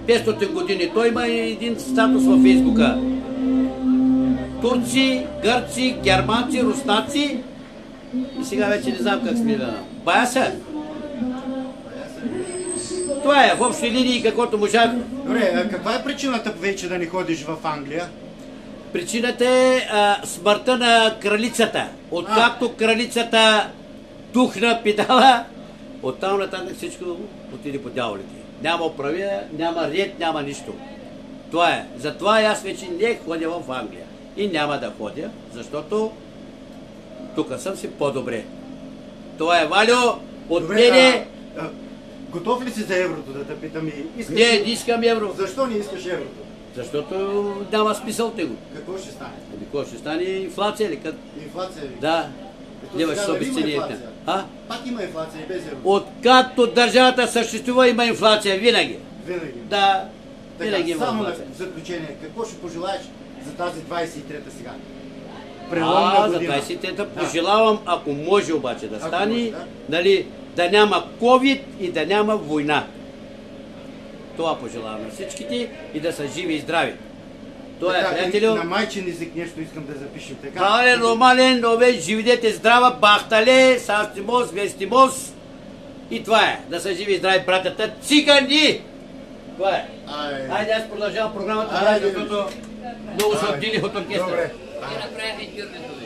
[SPEAKER 1] 500 години. Той има един статус във Фейсбука. Турци, гърци, германци, руснаци и сега вече не знам как сме да... Бая се. Това е в общи линии каквото можах.
[SPEAKER 10] Добре, каква е причината вече да не ходиш в Англия?
[SPEAKER 1] Причината е а, смъртта на кралицата. Откакто кралицата тухна педала, оттам нататък всичко отиде по дяволите. Няма управия, няма ред, няма нищо. Това е. Затова аз вече не ходя в Англия. И няма да ходя, защото тук съм си по-добре. Това е Валю, от
[SPEAKER 10] Добре,
[SPEAKER 1] мене...
[SPEAKER 10] а, а, готов ли си за еврото, да те питам? и Искаш
[SPEAKER 1] Не, не искам евро.
[SPEAKER 10] Защо не искаш еврото?
[SPEAKER 1] Защото няма смисъл tego.
[SPEAKER 10] Какво ще стане?
[SPEAKER 1] Ами какво ще стане инфлация или как?
[SPEAKER 10] Инфлация ли?
[SPEAKER 1] Да. Няма ще се обесцени. А?
[SPEAKER 10] Пак има инфлация и без евро.
[SPEAKER 1] Откакто държавата съществува, има инфлация винаги.
[SPEAKER 10] Винаги.
[SPEAKER 1] Да,
[SPEAKER 10] Така,
[SPEAKER 1] винаги има
[SPEAKER 10] само на
[SPEAKER 1] инфлация.
[SPEAKER 10] заключение, какво ще пожелаеш за тази 23-та сега?
[SPEAKER 1] А,
[SPEAKER 10] Преломна
[SPEAKER 1] за
[SPEAKER 10] година.
[SPEAKER 1] 23-та пожелавам, ако може обаче да стане,
[SPEAKER 10] може, да.
[SPEAKER 1] нали, да няма COVID и да няма война. Това пожелавам на всичките и да са живи и здрави. Това е, приятелю.
[SPEAKER 10] На майчин език нещо искам да запишем. Така.
[SPEAKER 1] Але, нормален, нове, живидете здрава, бахтале, састимос, вестимос. И това е. Да са живи и здрави братята цигани. Това е.
[SPEAKER 10] Ай.
[SPEAKER 1] Айде, аз продължавам програмата,
[SPEAKER 10] Айде,
[SPEAKER 1] защото много са отдили от оркестъра.
[SPEAKER 10] Добре.
[SPEAKER 1] И направя ефирното.